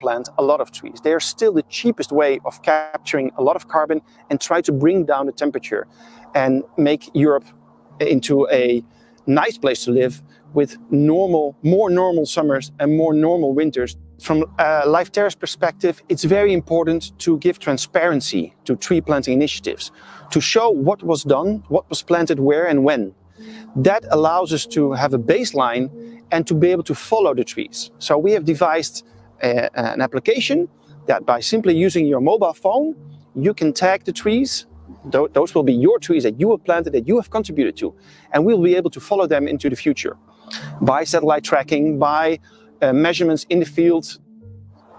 plant a lot of trees. They are still the cheapest way of capturing a lot of carbon and try to bring down the temperature and make Europe into a nice place to live with normal, more normal summers and more normal winters. From a Life Terra's perspective, it's very important to give transparency to tree planting initiatives, to show what was done, what was planted where and when. That allows us to have a baseline and to be able to follow the trees. So we have devised a, an application that by simply using your mobile phone, you can tag the trees. Those will be your trees that you have planted, that you have contributed to. And we'll be able to follow them into the future by satellite tracking, by uh, measurements in the field.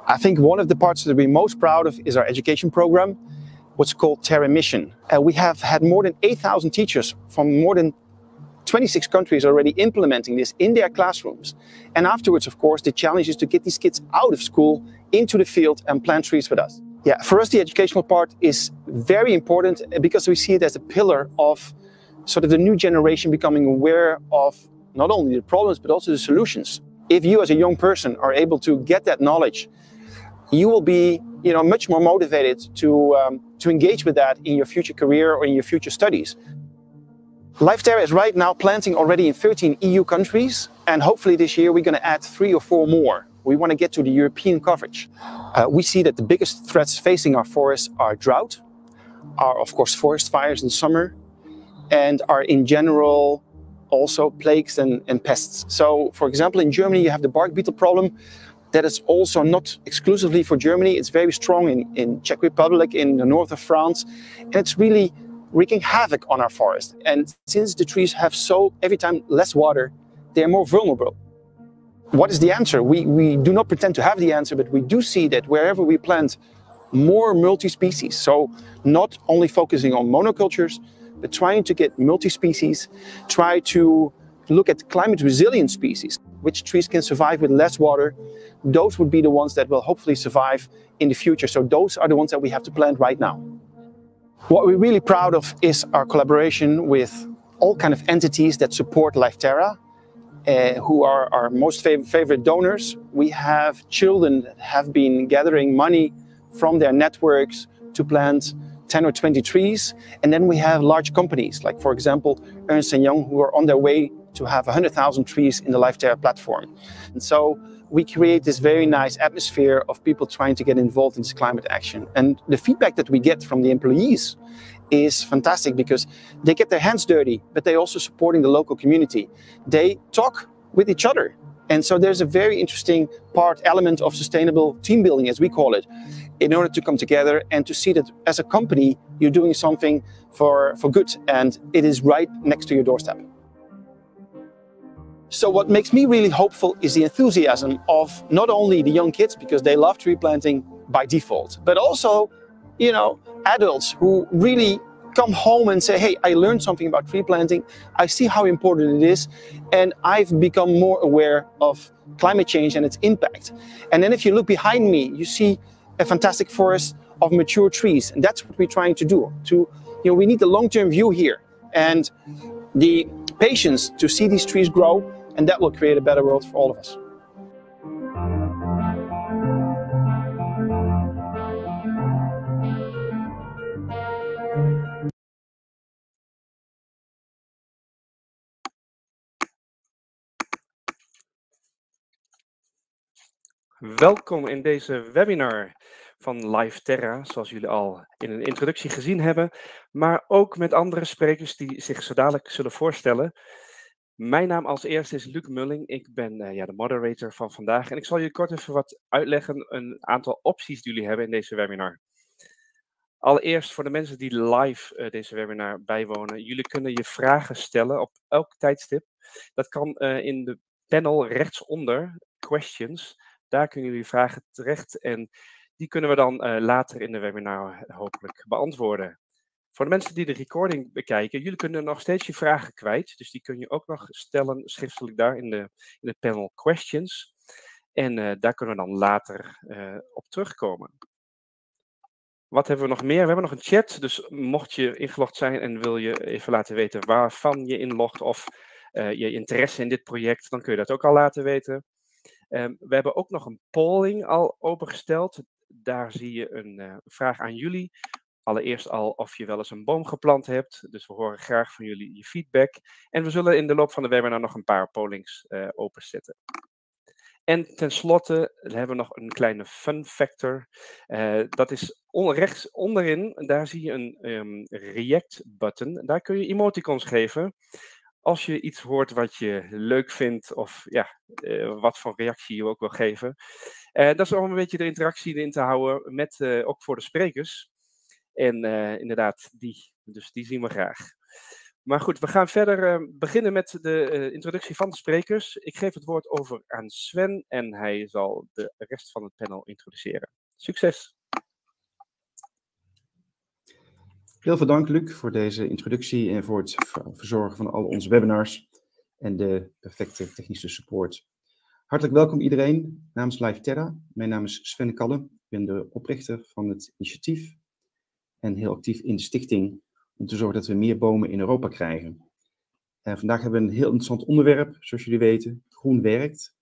I think one of the parts that we're most proud of is our education program, what's called Terra Mission. Uh, we have had more than 8,000 teachers from more than 26 countries already implementing this in their classrooms. And afterwards, of course, the challenge is to get these kids out of school into the field and plant trees with us. Yeah, for us, the educational part is very important because we see it as a pillar of sort of the new generation becoming aware of not only the problems, but also the solutions. If you as a young person are able to get that knowledge, you will be you know, much more motivated to, um, to engage with that in your future career or in your future studies. LifeTerra is right now planting already in 13 EU countries, and hopefully this year we're going to add three or four more. We want to get to the European coverage. Uh, we see that the biggest threats facing our forests are drought, are of course forest fires in summer, and are in general also plagues and, and pests. So, for example, in Germany you have the bark beetle problem. That is also not exclusively for Germany. It's very strong in, in Czech Republic, in the north of France, and it's really wreaking havoc on our forest. And since the trees have so, every time less water, they're more vulnerable. What is the answer? We, we do not pretend to have the answer, but we do see that wherever we plant more multi-species, so not only focusing on monocultures, trying to get multi-species, try to look at climate resilient species, which trees can survive with less water, those would be the ones that will hopefully survive in the future. So those are the ones that we have to plant right now. What we're really proud of is our collaboration with all kind of entities that support LifeTerra, uh, who are our most fav favorite donors. We have children that have been gathering money from their networks to plant 10 or 20 trees. And then we have large companies, like for example, Ernst & Young, who are on their way to have 100,000 trees in the LifeTerra platform. And so we create this very nice atmosphere of people trying to get involved in this climate action. And the feedback that we get from the employees is fantastic because they get their hands dirty, but they're also supporting the local community. They talk with each other. And so there's a very interesting part, element of sustainable team building, as we call it, in order to come together and to see that as a company, you're doing something for, for good and it is right next to your doorstep. So what makes me really hopeful is the enthusiasm of not only the young kids, because they love tree planting by default, but also, you know, adults who really come home and say, hey, I learned something about tree planting. I see how important it is. And I've become more aware of climate change and its impact. And then if you look behind me, you see a fantastic forest of mature trees. And that's what we're trying to do. To, you know, we need the long-term view here and the patience to see these trees grow and that will create a better world for all of us. Welkom in deze webinar van Live Terra, zoals jullie al in een introductie gezien hebben, maar ook met andere sprekers die zich zo dadelijk zullen voorstellen. Mijn naam als eerste is Luc Mulling. Ik ben uh, ja, de moderator van vandaag. En ik zal je kort even wat uitleggen, een aantal opties die jullie hebben in deze webinar. Allereerst voor de mensen die live uh, deze webinar bijwonen. Jullie kunnen je vragen stellen op elk tijdstip. Dat kan uh, in de panel rechtsonder, questions. Daar kunnen jullie vragen terecht en die kunnen we dan later in de webinar hopelijk beantwoorden. Voor de mensen die de recording bekijken, jullie kunnen nog steeds je vragen kwijt. Dus die kun je ook nog stellen schriftelijk daar in de, in de panel questions. En uh, daar kunnen we dan later op terugkomen. Wat hebben we nog meer? We hebben nog een chat. Dus mocht je ingelogd zijn en wil je even laten weten waarvan je inlogt of je interesse in dit project, dan kun je dat ook al laten weten. Um, we hebben ook nog een polling al opengesteld. Daar zie je een vraag aan jullie allereerst al of je wel eens een boom geplant hebt. Dus we horen graag van jullie je feedback. En we zullen in de loop van de webinar nog een paar pollings uh, openzetten. En tenslotte hebben we nog een kleine fun factor. Uh, dat is on rechts onderin, daar zie je een um, react button. Daar kun je emoticons geven. Als je iets hoort wat je leuk vindt of ja, uh, wat voor reactie je ook wil geven. dat is om een beetje de interactie erin te houden, met, ook voor de sprekers. En uh, inderdaad, die. Dus die zien we graag. Maar goed, we gaan verder uh, beginnen met de uh, introductie van de sprekers. Ik geef het woord over aan Sven en hij zal de rest van het panel introduceren. Succes! Heel veel dank, Luc, voor deze introductie en voor het verzorgen van al onze webinars en de perfecte technische support. Hartelijk welkom iedereen namens Live Terra. Mijn naam is Sven Kalle. Ik ben de oprichter van het initiatief en heel actief in de stichting om te zorgen dat we meer bomen in Europa krijgen. En vandaag hebben we een heel interessant onderwerp, zoals jullie weten. Groen werkt.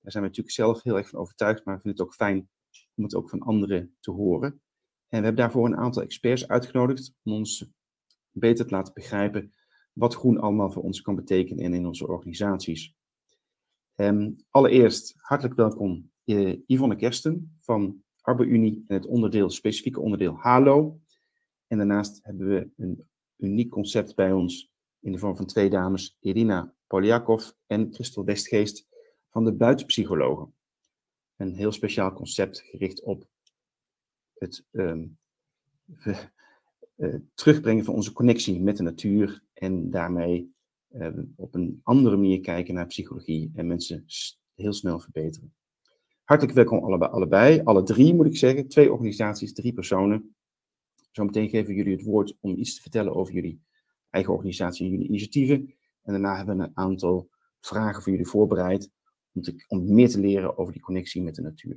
Daar zijn we natuurlijk zelf heel erg van overtuigd, maar we vinden het ook fijn om het ook van anderen te horen. En we hebben daarvoor een aantal experts uitgenodigd om ons beter te laten begrijpen wat groen allemaal voor ons kan betekenen en in onze organisaties. Um, allereerst hartelijk welkom uh, Yvonne Kersten van ArborUnie en het onderdeel, specifieke onderdeel HALO. En daarnaast hebben we een uniek concept bij ons in de vorm van twee dames, Irina Poliakov en Christel Westgeest van de buitenpsychologen. Een heel speciaal concept gericht op het um, uh, terugbrengen van onze connectie met de natuur en daarmee uh, op een andere manier kijken naar psychologie en mensen heel snel verbeteren. Hartelijk welkom allebei, allebei, alle drie moet ik zeggen, twee organisaties, drie personen. Zometeen geven jullie het woord om iets te vertellen over jullie eigen organisatie en jullie initiatieven. En daarna hebben we een aantal vragen voor jullie voorbereid om, om meer te leren over die connectie met de natuur.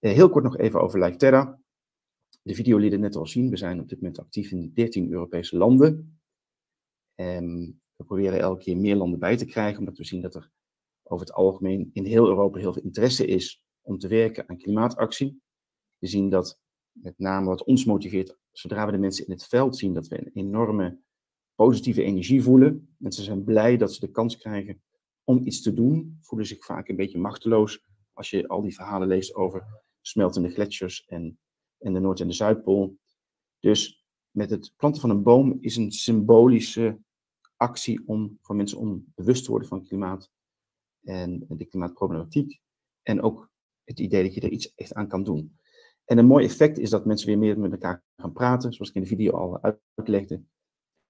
Uh, heel kort nog even over Live Terra. De video liet het net al zien. We zijn op dit moment actief in 13 Europese landen. En we proberen elke keer meer landen bij te krijgen, omdat we zien dat er over het algemeen in heel Europa heel veel interesse is om te werken aan klimaatactie. We zien dat met name wat ons motiveert, zodra we de mensen in het veld zien, dat we een enorme positieve energie voelen. Mensen zijn blij dat ze de kans krijgen om iets te doen, voelen zich vaak een beetje machteloos als je al die verhalen leest over smeltende gletsjers en, en de Noord- en de Zuidpool. Dus met het planten van een boom is een symbolische actie om voor mensen om bewust te worden van het klimaat en de klimaatproblematiek. En ook het idee dat je er iets echt aan kan doen. En een mooi effect is dat mensen weer meer met elkaar gaan praten, zoals ik in de video al uitlegde.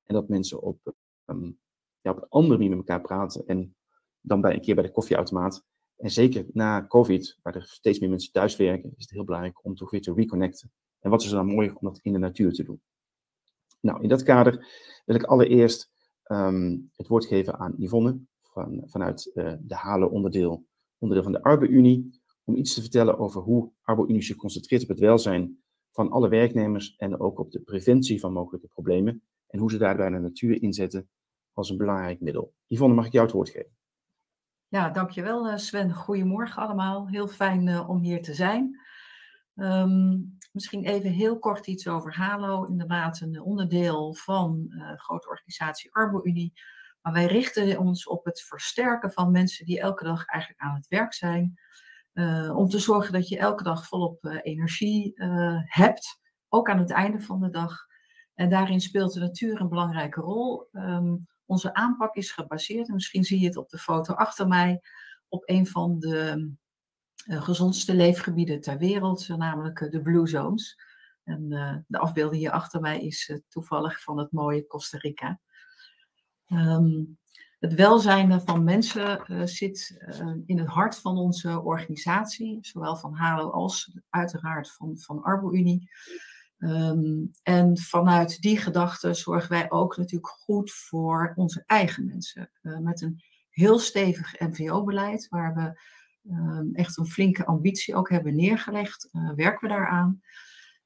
En dat mensen op, um, ja, op een andere manier met elkaar praten. En dan bij een keer bij de koffieautomaat. En zeker na COVID, waar er steeds meer mensen thuis werken, is het heel belangrijk om toch weer te reconnecten. En wat is er dan mooi om dat in de natuur te doen? Nou, in dat kader wil ik allereerst um, het woord geven aan Yvonne van, vanuit uh, de Halen onderdeel, onderdeel van de Arbe-Unie om iets te vertellen over hoe ArboUnie zich concentreert op het welzijn van alle werknemers en ook op de preventie van mogelijke problemen en hoe ze daarbij de natuur inzetten als een belangrijk middel. Yvonne, mag ik jou het woord geven? Ja, dankjewel eh, Sven. Goedemorgen allemaal. Heel fijn uh, om hier te zijn. Um, misschien even heel kort iets over HALO. Inderdaad een onderdeel van uh, grote organisatie ArboUnie. Maar wij richten ons op het versterken van mensen die elke dag eigenlijk aan het werk zijn. Om te zorgen dat je elke dag volop energie hebt, ook aan het einde van de dag. En daarin speelt de natuur een belangrijke rol. Um, onze aanpak is gebaseerd, en misschien zie je het op de foto achter mij, op een van de gezondste leefgebieden ter wereld, namelijk de Blue Zones. En de afbeelding hier achter mij is toevallig van het mooie Costa Rica. Um, het welzijn van mensen zit in het hart van onze organisatie, zowel van HALO als uiteraard van, van ArboUnie. Ehm, en vanuit die gedachte zorgen wij ook natuurlijk goed voor onze eigen mensen. Uh, met een heel stevig NVO-beleid, waar we ehm, echt een flinke ambitie ook hebben neergelegd, uh, werken we daaraan.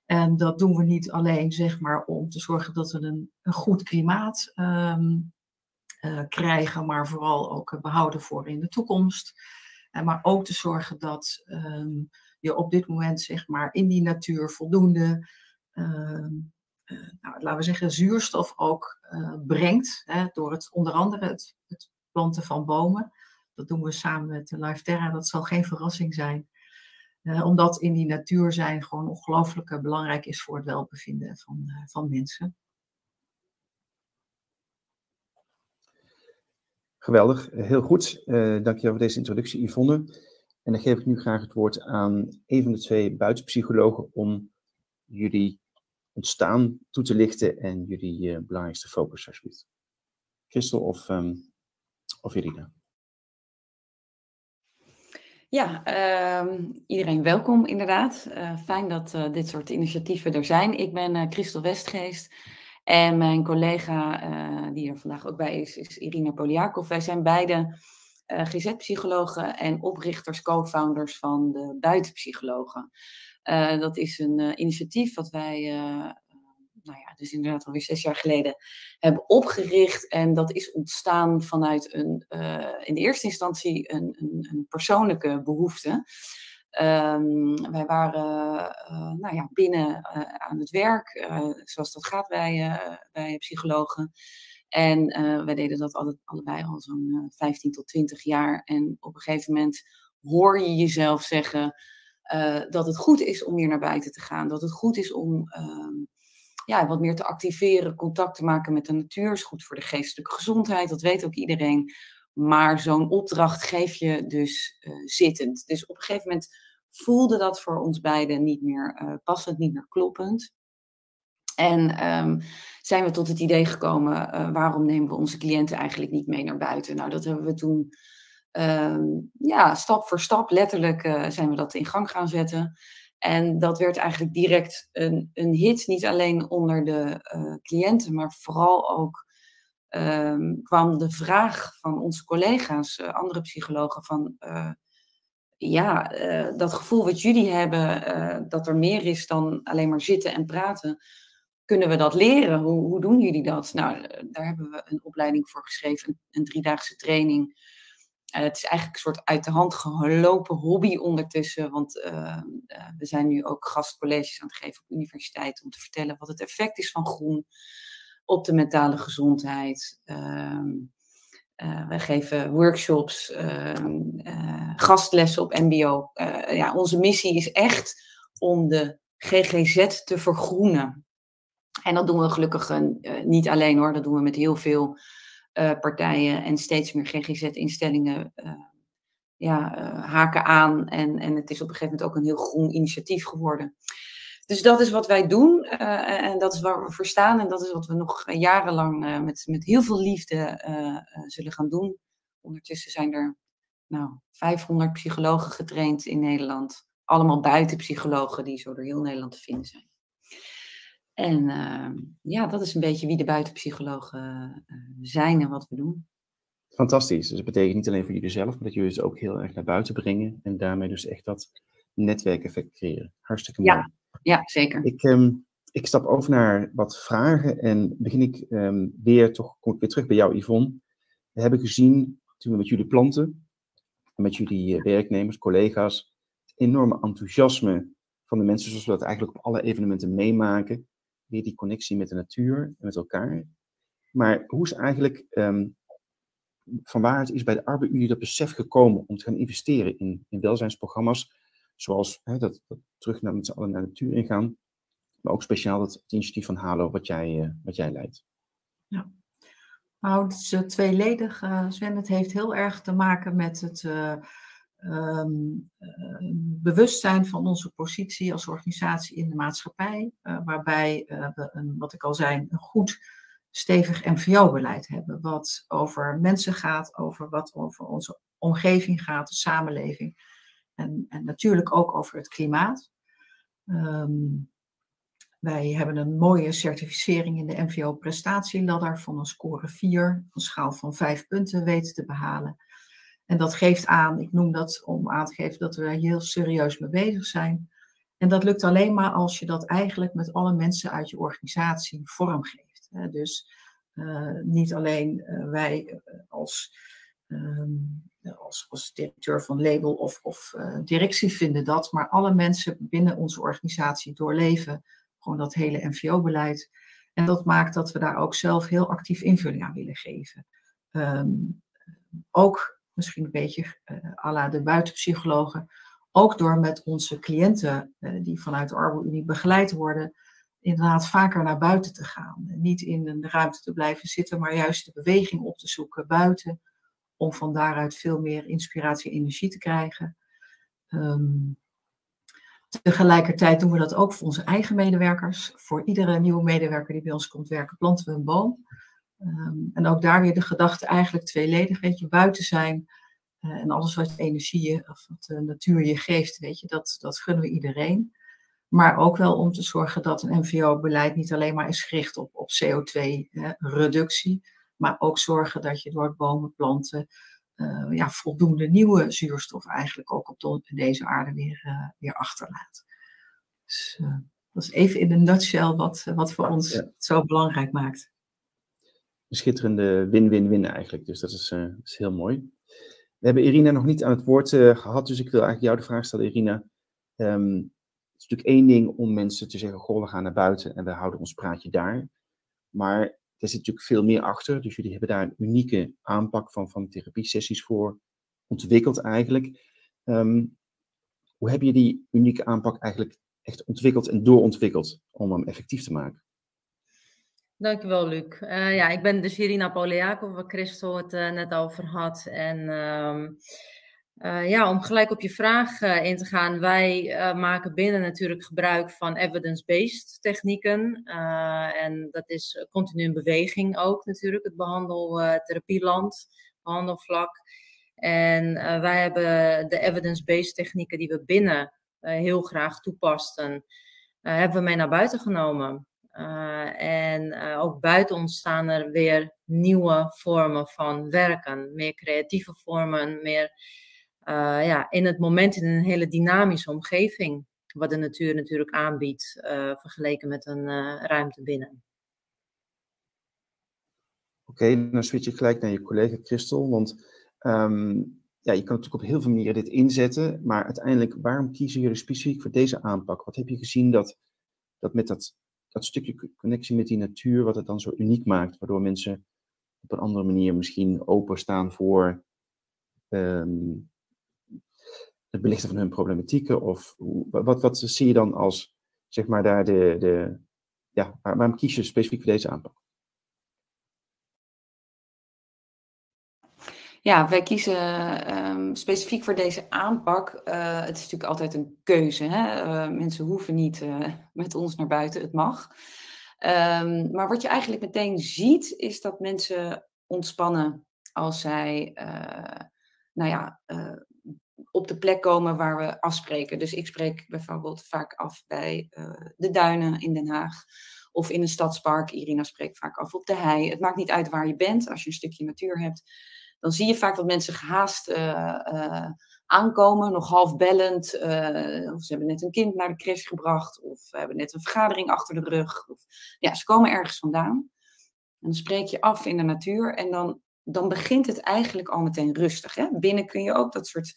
En dat doen we niet alleen zeg maar, om te zorgen dat we een, goed klimaat um, uh, krijgen, maar vooral ook behouden voor in de toekomst. En maar ook te zorgen dat je op dit moment zeg maar, in die natuur voldoende nou, laten we zeggen, zuurstof ook uh, brengt. Hè, door het, onder andere het, het, planten van bomen. Dat doen we samen met de Life Terra. Dat zal geen verrassing zijn. Uh, omdat in die natuur zijn gewoon ongelooflijk belangrijk is voor het welbevinden van, van mensen. Geweldig, heel goed. Uh, dankjewel voor deze introductie, Yvonne. En dan geef ik nu graag het woord aan een van de twee buitenpsychologen om jullie ontstaan toe te lichten en jullie uh, belangrijkste focus, alsjeblieft. Christel of, um, of Irina? Ja, uh, iedereen welkom inderdaad. Uh, fijn dat uh, dit soort initiatieven er zijn. Ik ben Christel Westgeest en mijn collega die er vandaag ook bij is, is Irina Poliakov. Wij zijn beide GZ-psychologen en oprichters, co-founders van de buitenpsychologen. Uh, dat is een uh, initiatief wat wij, uh, nou ja, dus inderdaad alweer zes jaar geleden hebben opgericht. En dat is ontstaan vanuit een, in eerste instantie een, een, een persoonlijke behoefte. Um, wij waren nou ja, binnen aan het werk, zoals dat gaat bij, bij psychologen. En wij deden dat alle, allebei al zo'n 15 tot 20 jaar. En op een gegeven moment hoor je jezelf zeggen dat het goed is om meer naar buiten te gaan. Dat het goed is om uh, ja, wat meer te activeren, contact te maken met de natuur. Is goed voor de geestelijke gezondheid, dat weet ook iedereen. Maar zo'n opdracht geef je dus uh, zittend. Dus op een gegeven moment voelde dat voor ons beiden niet meer uh, passend, niet meer kloppend. En um, zijn we tot het idee gekomen, waarom nemen we onze cliënten eigenlijk niet mee naar buiten? Nou, dat hebben we toen um, ja, stap voor stap, letterlijk uh, zijn we dat in gang gaan zetten. En dat werd eigenlijk direct een, een hit, niet alleen onder de uh, cliënten, maar vooral ook um, kwam de vraag van onze collega's, uh, andere psychologen, van ja, dat gevoel wat jullie hebben, dat er meer is dan alleen maar zitten en praten. Kunnen we dat leren? Hoe, hoe doen jullie dat? Nou, daar hebben we een opleiding voor geschreven, een, een driedaagse training het is eigenlijk een soort uit de hand gelopen hobby ondertussen. Want uh, uh, we zijn nu ook gastcolleges aan het geven op de universiteit om te vertellen wat het effect is van groen op de mentale gezondheid. Ehm, we geven workshops, ehm, gastlessen op MBO. ja, onze missie is echt om de GGZ te vergroenen. En dat doen we gelukkig niet alleen hoor, dat doen we met heel veel partijen en steeds meer GGZ-instellingen uh, ja, uh, haken aan. En, en het is op een gegeven moment ook een heel groen initiatief geworden. Dus dat is wat wij doen en dat is waar we voor staan. En dat is wat we nog jarenlang met, met heel veel liefde zullen gaan doen. Ondertussen zijn er nou, 500 psychologen getraind in Nederland. Allemaal buitenpsychologen die zo door heel Nederland te vinden zijn. En uh, ja, dat is een beetje wie de buitenpsychologen uh, zijn en wat we doen. Fantastisch. Dus dat betekent niet alleen voor jullie zelf, maar dat jullie het ook heel erg naar buiten brengen. En daarmee dus echt dat netwerkeffect creëren. Hartstikke mooi. Ja, ja zeker. Ik, um, ik stap over naar wat vragen en begin ik um, weer, toch kom ik weer terug bij jou Yvonne. We hebben gezien, toen we met jullie planten, met jullie uh, werknemers, collega's, het enorme enthousiasme van de mensen zoals we dat eigenlijk op alle evenementen meemaken weer die connectie met de natuur en met elkaar. Maar hoe is eigenlijk um, van waaruit is bij de arbeid jullie dat besef gekomen om te gaan investeren in, in welzijnsprogramma's, zoals dat, terug naar, met z'n allen naar de natuur ingaan, maar ook speciaal dat het initiatief van Halo wat jij, uh, wat jij leidt? Ja. Nou, het is tweeledig, uh, Sven. Het heeft heel erg te maken met het um, uh, bewustzijn van onze positie als organisatie in de maatschappij, uh, waarbij uh, we, een, wat ik al zei, een goed stevig MVO-beleid hebben, wat over mensen gaat, over wat over onze omgeving gaat, de samenleving en, en natuurlijk ook over het klimaat. Um, wij hebben een mooie certificering in de MVO prestatieladder van een score 4, een schaal van 5 punten weten te behalen. En dat geeft aan, ik noem dat om aan te geven dat we heel serieus mee bezig zijn. En dat lukt alleen maar als je dat eigenlijk met alle mensen uit je organisatie vormgeeft. Dus uh, niet alleen uh, wij als, um, als, als, directeur van label of, of directie vinden dat, maar alle mensen binnen onze organisatie doorleven gewoon dat hele MVO-beleid. En dat maakt dat we daar ook zelf heel actief invulling aan willen geven. Um, ook misschien een beetje uh, à la de buitenpsychologen, ook door met onze cliënten uh, die vanuit de Arbo-Unie begeleid worden, inderdaad vaker naar buiten te gaan. Niet in een ruimte te blijven zitten, maar juist de beweging op te zoeken buiten, om van daaruit veel meer inspiratie en energie te krijgen. Um, tegelijkertijd doen we dat ook voor onze eigen medewerkers. Voor iedere nieuwe medewerker die bij ons komt werken, planten we een boom. Um, en ook daar weer de gedachte eigenlijk tweeledig, weet je, buiten zijn uh, en alles wat energie of wat de natuur je geeft, weet je, dat, dat gunnen we iedereen. Maar ook wel om te zorgen dat een MVO-beleid niet alleen maar is gericht op, op CO2-reductie, maar ook zorgen dat je door bomen planten uh, ja, voldoende nieuwe zuurstof eigenlijk ook op de, deze aarde weer, uh, weer achterlaat. Dus dat is even in een nutshell wat, wat voor ons ja. zo belangrijk maakt schitterende win-win-win eigenlijk. Dus dat is, uh, is, heel mooi. We hebben Irina nog niet aan het woord uh, gehad, dus ik wil eigenlijk jou de vraag stellen, Irina. Um, het is natuurlijk één ding om mensen te zeggen, goh, we gaan naar buiten en we houden ons praatje daar. Maar er zit natuurlijk veel meer achter, dus jullie hebben daar een unieke aanpak van, van therapiesessies voor ontwikkeld eigenlijk. Um, hoe heb je die unieke aanpak eigenlijk echt ontwikkeld en doorontwikkeld om hem effectief te maken? Dankjewel, Luc. Uh, ja, ik ben dus Irina Poliakov, waar Christel het uh, net over had. En uh, uh, ja, om gelijk op je vraag in te gaan. Wij maken binnen natuurlijk gebruik van evidence-based technieken. en dat is continu in beweging ook natuurlijk, het behandeltherapieland, behandelvlak. En wij hebben de evidence-based technieken die we binnen heel graag toepasten, hebben we mee naar buiten genomen. Uh, en uh, ook buiten ontstaan er weer nieuwe vormen van werken, meer creatieve vormen, meer uh, ja, in het moment in een hele dynamische omgeving, wat de natuur natuurlijk aanbiedt, vergeleken met een ruimte binnen. Oké, dan switch ik gelijk naar je collega Christel, want um, ja, je kan natuurlijk op heel veel manieren dit inzetten, maar uiteindelijk, waarom kiezen jullie specifiek voor deze aanpak? Wat heb je gezien dat, dat met dat dat stukje connectie met die natuur, wat het dan zo uniek maakt, waardoor mensen op een andere manier misschien openstaan voor um, het belichten van hun problematieken? Of wat, wat zie je dan als, zeg maar, daar de, de ja, waarom kies je specifiek voor deze aanpak? Ja, wij kiezen um, specifiek voor deze aanpak. Uh, het is natuurlijk altijd een keuze. Hè? Uh, mensen hoeven niet uh, met ons naar buiten, het mag. Um, maar wat je eigenlijk meteen ziet, is dat mensen ontspannen als zij nou ja, op de plek komen waar we afspreken. Dus ik spreek bijvoorbeeld vaak af bij de Duinen in Den Haag of in een stadspark. Irina spreekt vaak af op de hei. Het maakt niet uit waar je bent als je een stukje natuur hebt dan zie je vaak dat mensen gehaast uh, uh, aankomen, nog half bellend. Uh, of ze hebben net een kind naar de crash gebracht, of hebben net een vergadering achter de rug. Of, ja, ze komen ergens vandaan. En dan spreek je af in de natuur en dan, dan begint het eigenlijk al meteen rustig. Hè? Binnen kun je ook dat soort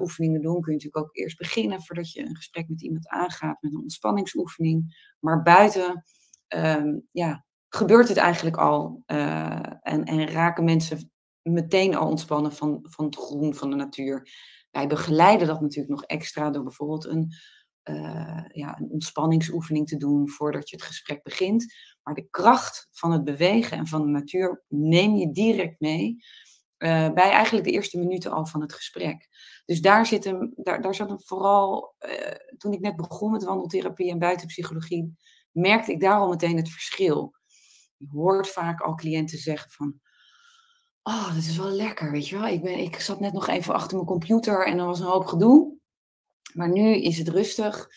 oefeningen doen. Kun je natuurlijk ook eerst beginnen voordat je een gesprek met iemand aangaat met een ontspanningsoefening. Maar buiten um, ja, gebeurt het eigenlijk al en, en raken mensen meteen al ontspannen van, van het groen van de natuur. Wij begeleiden dat natuurlijk nog extra door bijvoorbeeld een, uh, ja, een ontspanningsoefening te doen voordat je het gesprek begint. Maar de kracht van het bewegen en van de natuur neem je direct mee. Uh, bij eigenlijk de eerste minuten al van het gesprek. Dus daar zit hem, daar, daar zat hem vooral, uh, toen ik net begon met wandeltherapie en buitenpsychologie, merkte ik daar al meteen het verschil. Je hoort vaak al cliënten zeggen van, oh, dat is wel lekker, weet je wel. Ik, ben, ik zat net nog even achter mijn computer en er was een hoop gedoe. Maar nu is het rustig.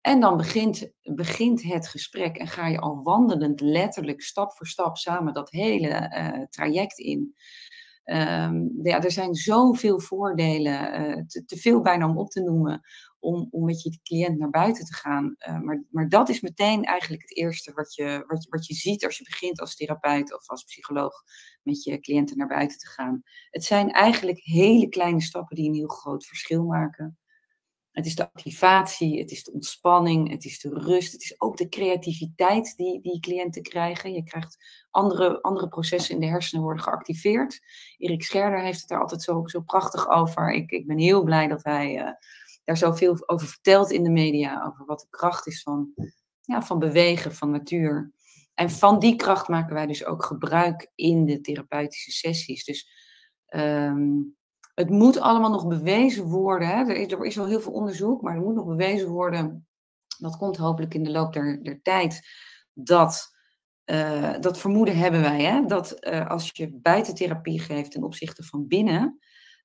En dan begint, begint het gesprek en ga je al wandelend, letterlijk, stap voor stap samen dat hele uh, traject in. Um, ja, er zijn zoveel voordelen, te, te, veel bijna om op te noemen, om, om met je cliënt naar buiten te gaan. Uh, maar, maar dat is meteen eigenlijk het eerste wat je, wat, wat je ziet als je begint als therapeut of als psycholoog met je cliënten naar buiten te gaan. Het zijn eigenlijk hele kleine stappen die een heel groot verschil maken. Het is de activatie, het is de ontspanning, het is de rust, het is ook de creativiteit die, die cliënten krijgen. Je krijgt andere, andere processen in de hersenen worden geactiveerd. Erik Scherder heeft het daar altijd zo, zo prachtig over. Ik, ik ben heel blij dat hij uh, daar zoveel over vertelt in de media, over wat de kracht is van, ja, van bewegen, van natuur. En van die kracht maken wij dus ook gebruik in de therapeutische sessies. Dus um, het moet allemaal nog bewezen worden. Hè? Er, is, er is wel heel veel onderzoek, maar er moet nog bewezen worden. Dat komt hopelijk in de loop der, tijd. Dat, uh, dat vermoeden hebben wij. Hè? Dat uh, als je buitentherapie geeft ten opzichte van binnen.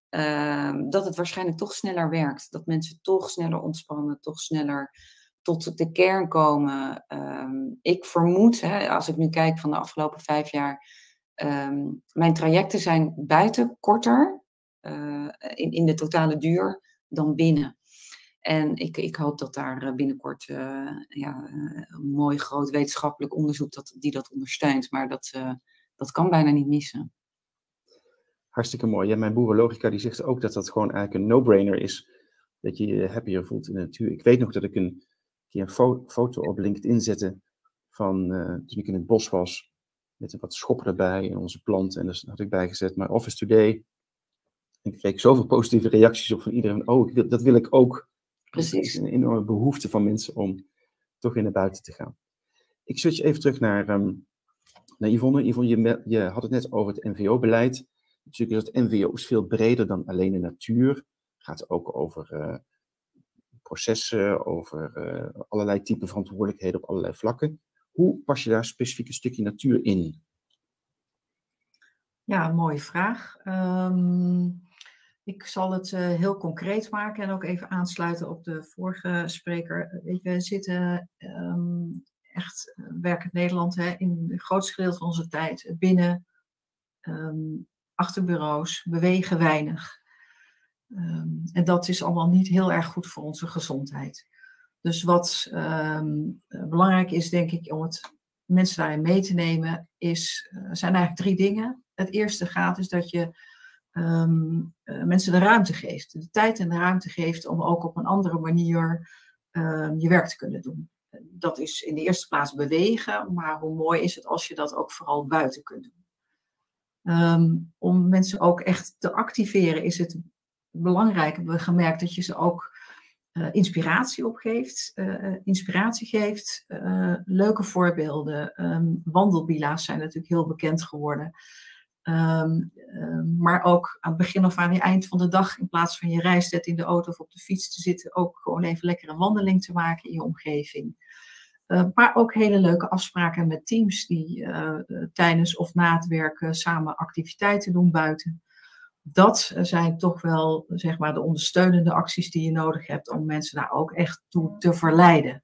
Uh, dat het waarschijnlijk toch sneller werkt. Dat mensen toch sneller ontspannen, toch sneller tot de kern komen. Ehm, ik vermoed, hè, als ik nu kijk van de afgelopen vijf jaar, um, mijn trajecten zijn buiten korter uh, in, in de totale duur dan binnen. En ik, ik hoop dat daar eh, binnenkort uh, ja, een mooi groot wetenschappelijk onderzoek dat, die dat ondersteunt. Maar dat, dat kan bijna niet missen. Hartstikke mooi. Ja, mijn boerenlogica die zegt ook dat dat gewoon eigenlijk een no-brainer is. Dat je je happier voelt in de natuur. Ik weet nog dat ik een keer een fo foto op LinkedIn zette van toen ik in het bos was. Met wat schoppen erbij en onze planten. En daar had ik bijgezet, my office today ik kreeg zoveel positieve reacties op van iedereen. Oh, wil, dat wil ik ook. Precies. is een enorme behoefte van mensen om toch weer naar buiten te gaan. Ik switch even terug naar, um, naar Yvonne. Yvonne, je, je, had het net over het NVO-beleid. Natuurlijk is het NVO is veel breder dan alleen de natuur. Het gaat ook over uh, processen, over uh, allerlei typen verantwoordelijkheden op allerlei vlakken. Hoe pas je daar specifiek een stukje natuur in? Ja, mooie vraag. Um, ik zal het uh, heel concreet maken en ook even aansluiten op de vorige spreker. We zitten um, echt, werkend Nederland, hè, in het grootste gedeelte van onze tijd binnen, um, achter bureaus, bewegen weinig. Um, en dat is allemaal niet heel erg goed voor onze gezondheid. Dus wat belangrijk is, denk ik, om het mensen daarin mee te nemen, is, uh, zijn eigenlijk drie dingen. Het eerste gaat is dat je um, uh, mensen de ruimte geeft. De tijd en de ruimte geeft om ook op een andere manier je werk te kunnen doen. Dat is in de eerste plaats bewegen, maar hoe mooi is het als je dat ook vooral buiten kunt doen. Um, om mensen ook echt te activeren is het belangrijk, hebben we gemerkt, dat je ze ook uh, inspiratie opgeeft, uh, inspiratie geeft, leuke voorbeelden. Um, wandelbila's zijn natuurlijk heel bekend geworden. Um, maar ook aan het begin of aan het eind van de dag, in plaats van je rijstet in de auto of op de fiets te zitten, ook gewoon even lekker een wandeling te maken in je omgeving. Uh, maar ook hele leuke afspraken met teams die uh, tijdens of na het werken samen activiteiten doen buiten. Dat zijn toch wel zeg maar, de ondersteunende acties die je nodig hebt om mensen daar ook echt toe te verleiden.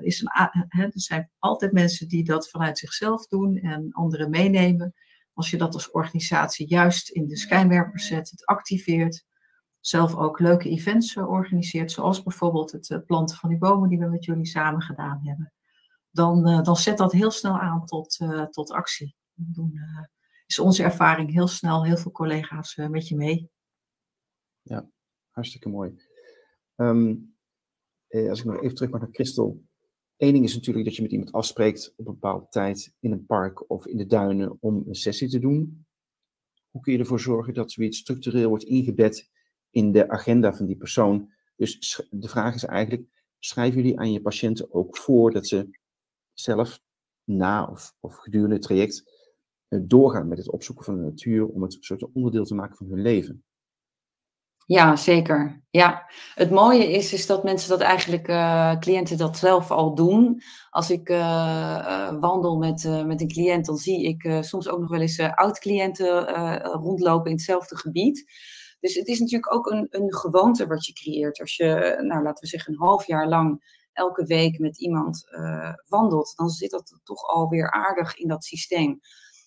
Is er zijn altijd mensen die dat vanuit zichzelf doen en anderen meenemen. Als je dat als organisatie juist in de schijnwerpers zet, het activeert, zelf ook leuke events organiseert, zoals bijvoorbeeld het eh, planten van die bomen die we met jullie samen gedaan hebben, dan, uh, dan zet dat heel snel aan tot, tot actie. Dan is onze ervaring heel snel, heel veel collega's met je mee. Ja, hartstikke mooi. Um, als ik nog even terug mag naar Christel. Eén ding is natuurlijk dat je met iemand afspreekt op een bepaalde tijd in een park of in de duinen om een sessie te doen. Hoe kun je ervoor zorgen dat zoiets structureel wordt ingebed in de agenda van die persoon? Dus de vraag is eigenlijk, schrijven jullie aan je patiënten ook voor dat ze zelf na of, of gedurende het traject eh, doorgaan met het opzoeken van de natuur om het soort onderdeel te maken van hun leven? Ja, zeker. Ja, het mooie is, is dat mensen dat eigenlijk, uh, cliënten dat zelf al doen. Als ik uh, wandel met, met een cliënt, dan zie ik soms ook nog wel eens oud-cliënten rondlopen in hetzelfde gebied. Dus het is natuurlijk ook een, een gewoonte wat je creëert. Als je, nou laten we zeggen, een half jaar lang elke week met iemand uh, wandelt, dan zit dat toch alweer aardig in dat systeem.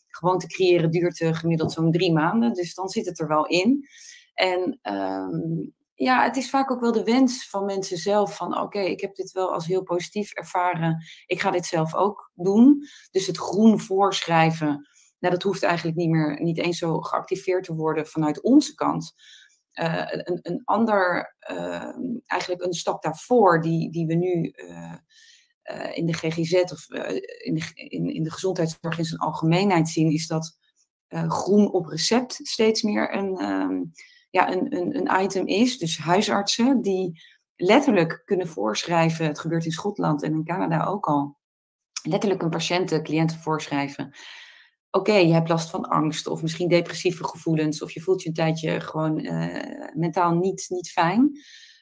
Gewoonte creëren duurt uh, gemiddeld zo'n drie maanden, dus dan zit het er wel in. En um, ja, het is vaak ook wel de wens van mensen zelf van oké, ik heb dit wel als heel positief ervaren. Ik ga dit zelf ook doen. Dus het groen voorschrijven, nou, dat hoeft eigenlijk niet meer, niet eens zo geactiveerd te worden vanuit onze kant. Uh, een, een ander, uh, eigenlijk een stap daarvoor, die, die we nu uh, in de GGZ of in, de, in, in de gezondheidszorg in zijn algemeenheid zien, is dat groen op recept steeds meer een, ehm, ja, een, een, een item is. Dus huisartsen die letterlijk kunnen voorschrijven, het gebeurt in Schotland en in Canada ook al, letterlijk een patiënt, cliënten voorschrijven. Oké, je hebt last van angst of misschien depressieve gevoelens of je voelt je een tijdje gewoon uh, mentaal niet, niet fijn.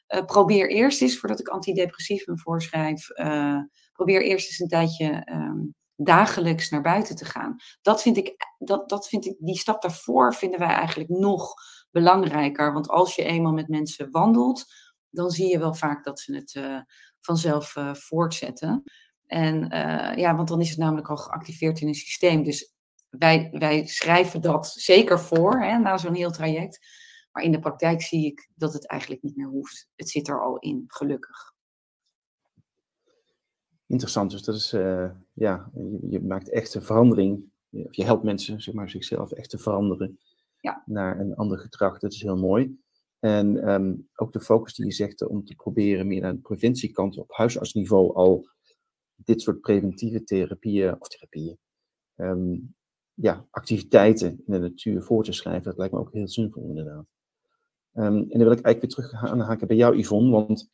Uh, probeer eerst eens, voordat ik antidepressief voorschrijf, uh, probeer eerst eens een tijdje um, dagelijks naar buiten te gaan. Dat vind ik, dat, dat vind ik, die stap daarvoor vinden wij eigenlijk nog belangrijker. Want als je eenmaal met mensen wandelt, dan zie je wel vaak dat ze het vanzelf voortzetten. En ja, want dan is het namelijk al geactiveerd in een systeem. Dus wij, wij schrijven dat zeker voor hè, na zo'n heel traject. Maar in de praktijk zie ik dat het eigenlijk niet meer hoeft. Het zit er al in, gelukkig. Interessant, dus dat is, ja, je, je, maakt echt een verandering. Of je helpt mensen, zeg maar, zichzelf echt te veranderen ja. naar een ander gedrag. Dat is heel mooi. En um, ook de focus die je zegt eh, om te proberen meer naar de preventiekant op huisartsniveau al dit soort preventieve therapieën of therapieën, um, ja, activiteiten in de natuur voor te schrijven, dat lijkt me ook heel zinvol inderdaad. Um, en dan wil ik eigenlijk weer terug aanhaken bij jou Yvonne, want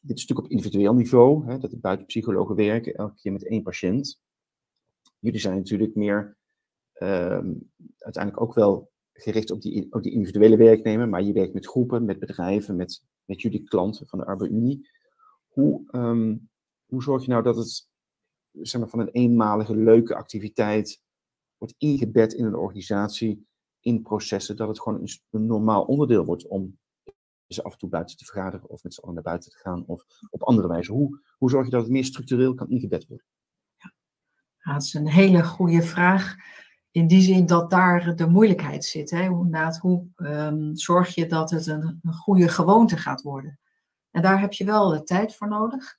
dit is natuurlijk op individueel niveau, hè, dat de buitenpsychologen werken, elke keer met één patiënt. Jullie zijn natuurlijk meer uiteindelijk ook wel gericht op die, op die individuele werknemer, maar je werkt met groepen, met bedrijven, met, met jullie klanten van de Arbeunie. Hoe, um, hoe zorg je nou dat het zeg maar, van een eenmalige leuke activiteit wordt ingebed in een organisatie, in processen, dat het gewoon een, normaal onderdeel wordt om ze af en toe buiten te vergaderen of met z'n allen naar buiten te gaan of op andere wijze. Hoe, hoe zorg je dat het meer structureel kan ingebed worden? Ja, dat is een hele goede vraag in die zin dat daar de moeilijkheid zit. Hè? Inderdaad, hoe um, zorg je dat het een, een, goede gewoonte gaat worden? En daar heb je wel tijd voor nodig.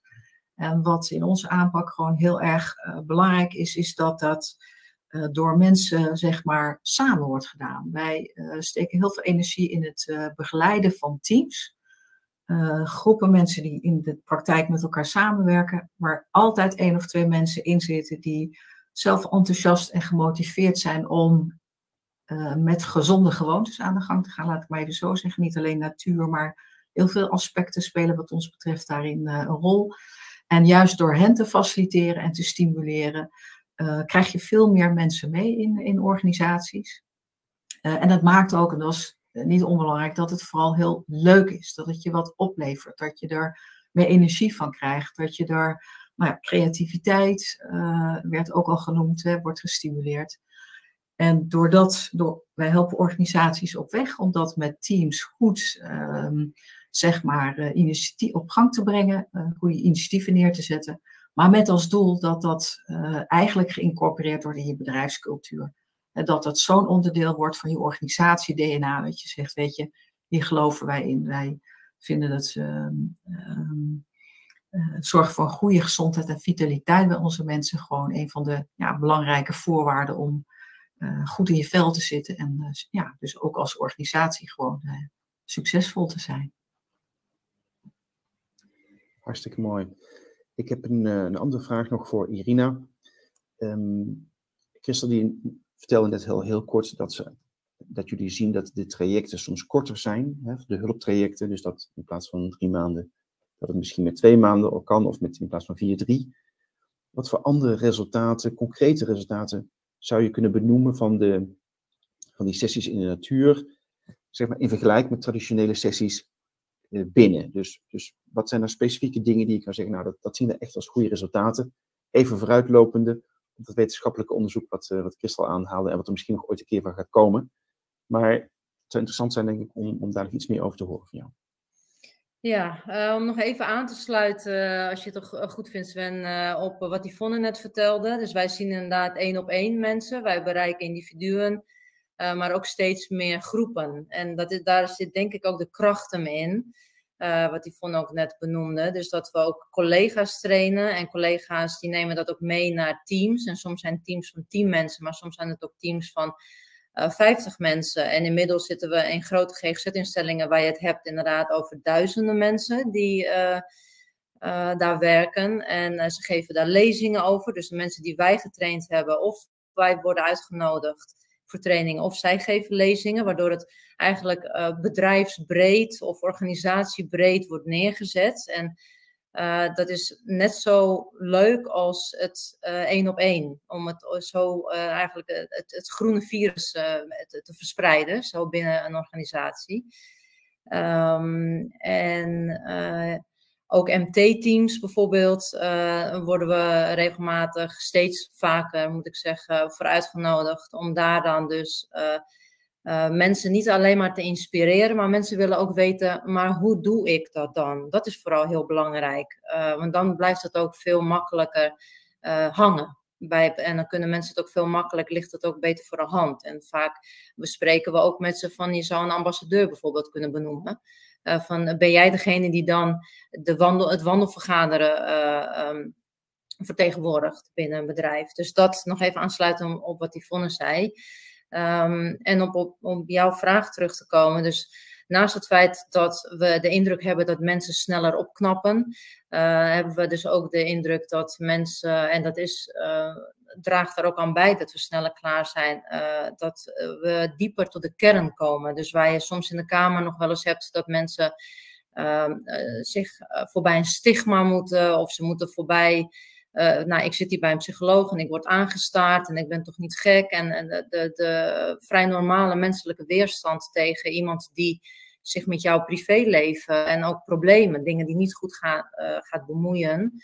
En wat in onze aanpak gewoon heel erg uh, belangrijk is, is dat dat door mensen zeg maar samen wordt gedaan. Wij uh, steken heel veel energie in het begeleiden van teams. groepen mensen die in de praktijk met elkaar samenwerken, waar altijd één of twee mensen in zitten die zelf enthousiast en gemotiveerd zijn om met gezonde gewoontes aan de gang te gaan. Laat ik maar even zo zeggen. Niet alleen natuur, maar heel veel aspecten spelen wat ons betreft daarin een rol. En juist door hen te faciliteren en te stimuleren, uh, krijg je veel meer mensen mee in, in organisaties. en dat maakt ook, en dat is niet onbelangrijk, dat het vooral heel leuk is. Dat het je wat oplevert. Dat je er meer energie van krijgt. Dat je er nou ja, creativiteit werd ook al genoemd, hè, wordt gestimuleerd. En doordat, door, wij helpen organisaties op weg om dat met teams goed, um, zeg maar, uh, op gang te brengen, uh, goede initiatieven neer te zetten. Maar met als doel dat dat eigenlijk geïncorporeerd wordt in je bedrijfscultuur. En dat dat zo'n onderdeel wordt van je organisatie-DNA. Dat je zegt, weet je, hier geloven wij in. Wij vinden dat um, um, uh, zorg voor goede gezondheid en vitaliteit bij onze mensen gewoon een van de ja, belangrijke voorwaarden om uh, goed in je vel te zitten en uh, ja, dus ook als organisatie gewoon succesvol te zijn. Hartstikke mooi. Ik heb een, een andere vraag nog voor Irina. Um, Christel die vertelde net heel, heel kort dat, ze, dat jullie zien dat de trajecten soms korter zijn, hè, de hulptrajecten, dus dat in plaats van drie maanden dat het misschien met twee maanden ook kan, of met, in plaats van vier, drie. Wat voor andere resultaten, concrete resultaten, zou je kunnen benoemen van, de, van die sessies in de natuur, zeg maar in vergelijking met traditionele sessies eh, binnen? Dus, dus wat zijn er specifieke dingen die je kan zeggen, nou dat, dat zien we echt als goede resultaten. Even vooruitlopende, op dat wetenschappelijke onderzoek wat, uh, wat Christel aanhaalde en wat er misschien nog ooit een keer van gaat komen. Maar zou interessant zijn, denk ik, om, om daar nog iets meer over te horen van jou. Ja, uh, om nog even aan te sluiten, als je het goed vindt, Sven, op wat Yvonne net vertelde. Dus wij zien inderdaad één op één mensen. Wij bereiken individuen, uh, maar ook steeds meer groepen. En dat is, daar zit denk ik ook de kracht in. Uh, wat Yvonne ook net benoemde. Dus dat we ook collega's trainen. En collega's die nemen dat ook mee naar teams. En soms zijn teams van 10 mensen, maar soms zijn het ook teams van uh, eh, 50 mensen. En inmiddels zitten we in grote GGZ-instellingen waar je het hebt inderdaad over duizenden mensen die daar werken. En ze geven daar lezingen over. Dus de mensen die wij getraind hebben of wij worden uitgenodigd voor trainingen of zij geven lezingen, waardoor het eigenlijk uh, bedrijfsbreed of organisatiebreed wordt neergezet. En uh, dat is net zo leuk als het uh, één op één. Om het zo eigenlijk het, het, groene virus te, te, verspreiden, zo binnen een organisatie. Um, en ook MT-teams bijvoorbeeld uh, worden we regelmatig, steeds vaker moet ik zeggen, voor uitgenodigd om daar dan dus uh, uh, mensen niet alleen maar te inspireren, maar mensen willen ook weten, maar hoe doe ik dat dan? Dat is vooral heel belangrijk, want dan blijft het ook veel makkelijker hangen. Bij, en dan kunnen mensen het ook veel makkelijker, ligt het ook beter voor de hand. En vaak bespreken we ook met ze van, je zou een ambassadeur bijvoorbeeld kunnen benoemen. Uh, van, ben jij degene die dan de wandel, het wandelvergaderen uh, um, vertegenwoordigt binnen een bedrijf? Dus dat nog even aansluiten op wat Yvonne zei. Um, en op, op, jouw vraag terug te komen. Dus naast het feit dat we de indruk hebben dat mensen sneller opknappen, uh, hebben we dus ook de indruk dat mensen, en dat is draagt er ook aan bij dat we sneller klaar zijn, uh, dat we dieper tot de kern komen. Dus waar je soms in de Kamer nog wel eens hebt dat mensen uh, zich voorbij een stigma moeten of ze moeten voorbij. nou, ik zit hier bij een psycholoog en ik word aangestaard en ik ben toch niet gek. En, en de, de, de vrij normale menselijke weerstand tegen iemand die zich met jouw privéleven en ook problemen, dingen die niet goed gaan, gaat bemoeien.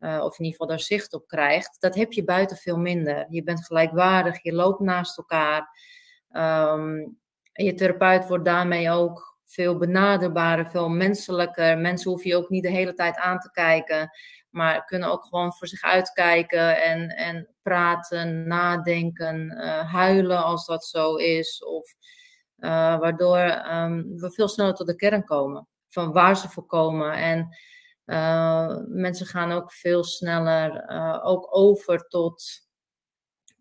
Uh, of in ieder geval daar zicht op krijgt, dat heb je buiten veel minder. Je bent gelijkwaardig, je loopt naast elkaar. Um, je therapeut wordt daarmee ook veel benaderbaarder, veel menselijker. Mensen hoeven je ook niet de hele tijd aan te kijken, maar kunnen ook gewoon voor zich uitkijken en, en praten, nadenken, uh, huilen als dat zo is. Of, waardoor um, we veel sneller tot de kern komen van waar ze voor komen. En uh, mensen gaan ook veel sneller uh, ook over tot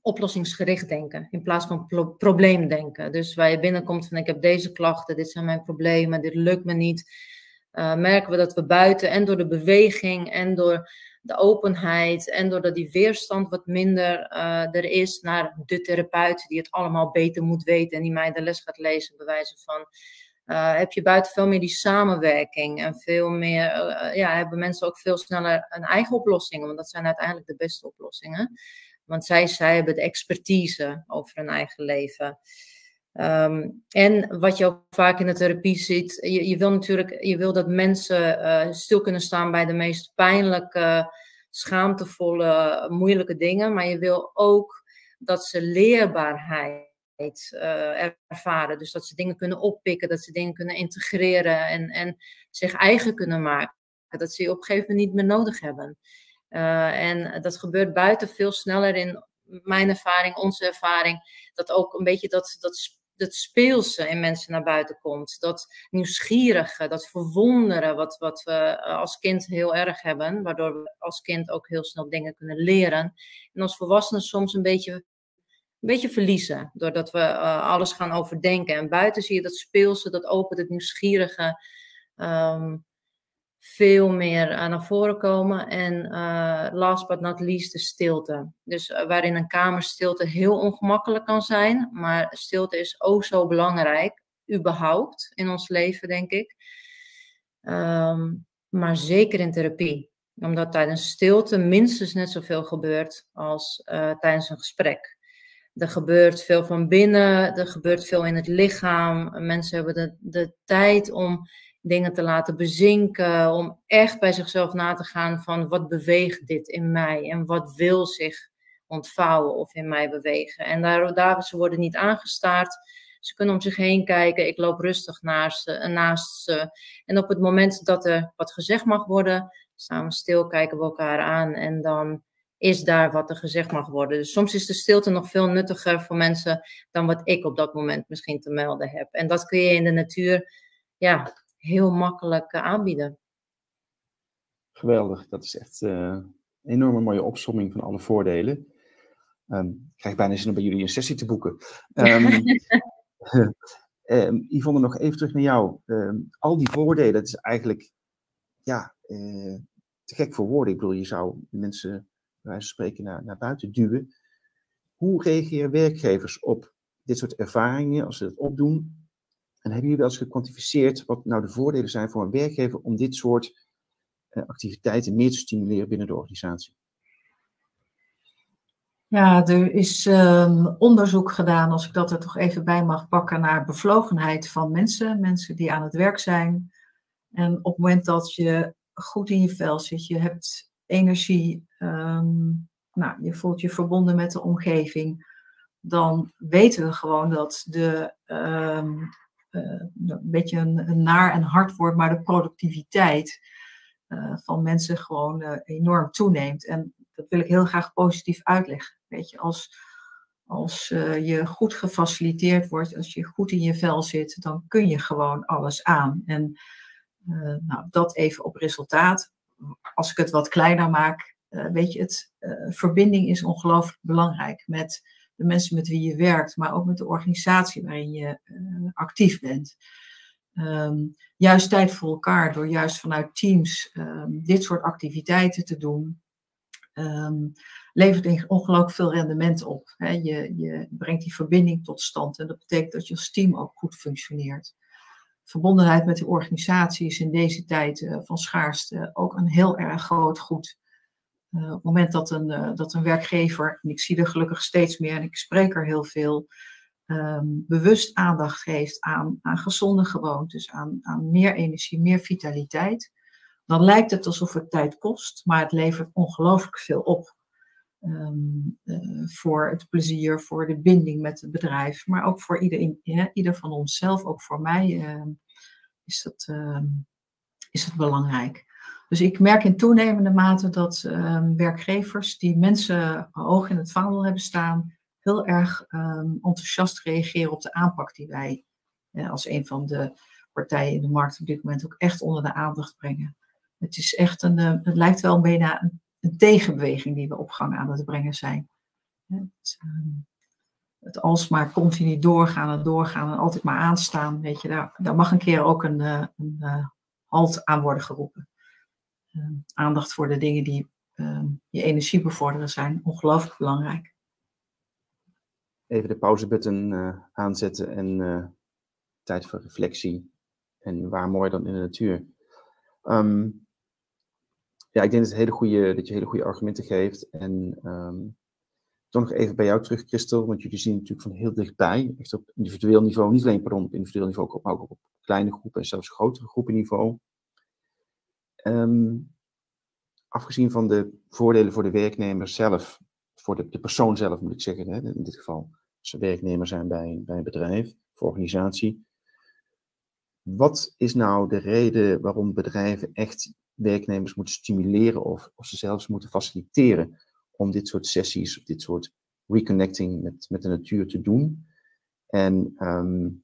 oplossingsgericht denken in plaats van pro probleemdenken. Dus waar je binnenkomt van ik heb deze klachten, dit zijn mijn problemen, dit lukt me niet. Merken we dat we buiten en door de beweging en door de openheid en doordat die weerstand wat minder er is naar de therapeut die het allemaal beter moet weten en die mij de les gaat lezen, bewijzen van uh, heb je buiten veel meer die samenwerking en veel meer, uh, ja, hebben mensen ook veel sneller een eigen oplossing, want dat zijn uiteindelijk de beste oplossingen. Want zij, zij hebben de expertise over hun eigen leven. Um, en wat je ook vaak in de therapie ziet, je, je wil natuurlijk je wil dat mensen uh, stil kunnen staan bij de meest pijnlijke, schaamtevolle, moeilijke dingen, maar je wil ook dat ze leerbaarheid uh, ervaren. Dus dat ze dingen kunnen oppikken, dat ze dingen kunnen integreren en, en zich eigen kunnen maken. Dat ze je op een gegeven moment niet meer nodig hebben. Uh, en dat gebeurt buiten veel sneller in mijn ervaring, onze ervaring. Dat ook een beetje dat, dat, dat speelse in mensen naar buiten komt. Dat nieuwsgierige, dat verwonderen, wat, wat we als kind heel erg hebben. Waardoor we als kind ook heel snel dingen kunnen leren. En als volwassenen soms een beetje een beetje verliezen. Doordat we uh, alles gaan overdenken. En buiten zie je dat speelse, dat open, het nieuwsgierige um, veel meer uh, naar voren komen. En uh, last but not least de stilte. Dus waarin een kamerstilte heel ongemakkelijk kan zijn. Maar stilte is ook zo belangrijk, überhaupt, in ons leven, denk ik. Um, maar zeker in therapie omdat tijdens stilte minstens net zoveel gebeurt als tijdens een gesprek. Er gebeurt veel van binnen, er gebeurt veel in het lichaam. Mensen hebben de, de tijd om dingen te laten bezinken, om echt bij zichzelf na te gaan van wat beweegt dit in mij en wat wil zich ontvouwen of in mij bewegen. En daar, daar ze worden niet aangestaard, Ze kunnen om zich heen kijken. Ik loop rustig naast, naast ze. En op het moment dat er wat gezegd mag worden, staan we stil, kijken we elkaar aan en dan is daar wat er gezegd mag worden. Dus soms is de stilte nog veel nuttiger voor mensen dan wat ik op dat moment misschien te melden heb. En dat kun je in de natuur ja, heel makkelijk eh, aanbieden. Geweldig, dat is echt uh, een enorme mooie opsomming van alle voordelen. Um, ik krijg bijna zin om bij jullie een sessie te boeken. Um, um, Yvonne, nog even terug naar jou. al die voordelen, dat is eigenlijk ja, uh, te gek voor woorden. Ik bedoel, je zou mensen, bij wijze van spreken, naar, naar buiten duwen. Hoe reageren werkgevers op dit soort ervaringen als ze dat opdoen? En hebben jullie wel eens gekwantificeerd wat nou de voordelen zijn voor een werkgever om dit soort uh, activiteiten meer te stimuleren binnen de organisatie? Ja, er is um, onderzoek gedaan, als ik dat er toch even bij mag pakken, naar bevlogenheid van mensen, mensen die aan het werk zijn. En op het moment dat je goed in je vel zit, je hebt energie, um, nou, je voelt je verbonden met de omgeving, dan weten we gewoon dat de, uh, een beetje een, naar en hard wordt, maar de productiviteit uh, van mensen gewoon uh, enorm toeneemt. En dat wil ik heel graag positief uitleggen. Weet je, als, als je goed gefaciliteerd wordt, als je goed in je vel zit, dan kun je gewoon alles aan. En nou, dat even op resultaat. Als ik het wat kleiner maak, weet je, het, verbinding is ongelooflijk belangrijk met de mensen met wie je werkt, maar ook met de organisatie waarin je actief bent. Um, juist tijd voor elkaar, door juist vanuit teams um, dit soort activiteiten te doen, um, levert ongelooflijk veel rendement op. Je, je brengt die verbinding tot stand en dat betekent dat je als team ook goed functioneert. Verbondenheid met de organisatie is in deze tijd uh, van schaarste ook een heel erg groot goed. Uh, op het moment dat een, uh, dat een werkgever, en ik zie er gelukkig steeds meer en ik spreek er heel veel, um, bewust aandacht geeft aan, gezonde gewoontes, aan, aan meer energie, meer vitaliteit, dan lijkt het alsof het tijd kost, maar het levert ongelooflijk veel op. Um, uh, voor het plezier, voor de binding met het bedrijf, maar ook voor ieder, ja, ieder van ons zelf, ook voor mij uh, is, dat, is het belangrijk. Dus ik merk in toenemende mate dat ehm, werkgevers die mensen hoog in het vaandel hebben staan, heel erg enthousiast reageren op de aanpak die wij als een van de partijen in de markt op dit moment ook echt onder de aandacht brengen. Het is echt een, uh, het lijkt wel bijna een, een, tegenbeweging die we op gang aan het brengen zijn. Het, het alsmaar continu doorgaan en doorgaan en altijd maar aanstaan, weet je, daar, daar mag een keer ook een, uh, een halt aan worden geroepen. Ehm, aandacht voor de dingen die ehm, je energie bevorderen zijn ongelooflijk belangrijk. Even de pauzebutton aanzetten en tijd voor reflectie. En waar mooi dan in de natuur. Um, ja, ik denk dat, het hele goede, dat je hele goede argumenten geeft. En um, toch nog even bij jou terug, Christel, want jullie zien natuurlijk van heel dichtbij, echt op individueel niveau, niet alleen pardon, op individueel niveau, maar ook op kleine groepen en zelfs grotere groepen niveau. Um, afgezien van de voordelen voor de werknemer zelf, voor de, de persoon zelf moet ik zeggen, hè, in dit geval als ze werknemer zijn bij, bij een bedrijf of organisatie. Wat is nou de reden waarom bedrijven echt werknemers moeten stimuleren of, of ze zelfs moeten faciliteren om dit soort sessies of dit soort reconnecting met, met de natuur te doen. En um,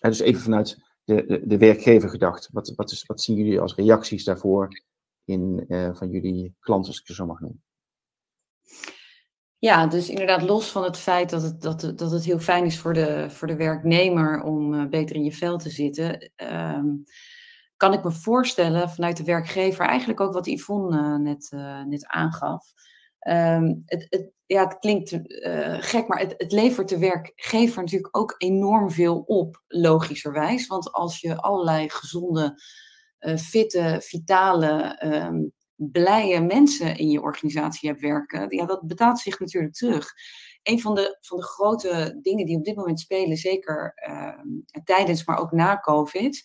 dus even vanuit de, de, werkgever gedacht, wat, wat, is, wat zien jullie als reacties daarvoor in, uh, van jullie klanten, als ik het zo mag noemen? Ja, dus inderdaad, los van het feit dat het, dat, dat het heel fijn is voor de, voor de werknemer om uh, beter in je vel te zitten. Um, kan ik me voorstellen vanuit de werkgever, eigenlijk ook wat Yvonne uh, net, net aangaf. Um, het, het, ja, het klinkt uh, gek, maar het, het, levert de werkgever natuurlijk ook enorm veel op, logischerwijs. Want als je allerlei gezonde, fitte, vitale, um, blije mensen in je organisatie hebt werken, ja, dat betaalt zich natuurlijk terug. Een van de, van de grote dingen die op dit moment spelen, zeker uh, tijdens, maar ook na COVID,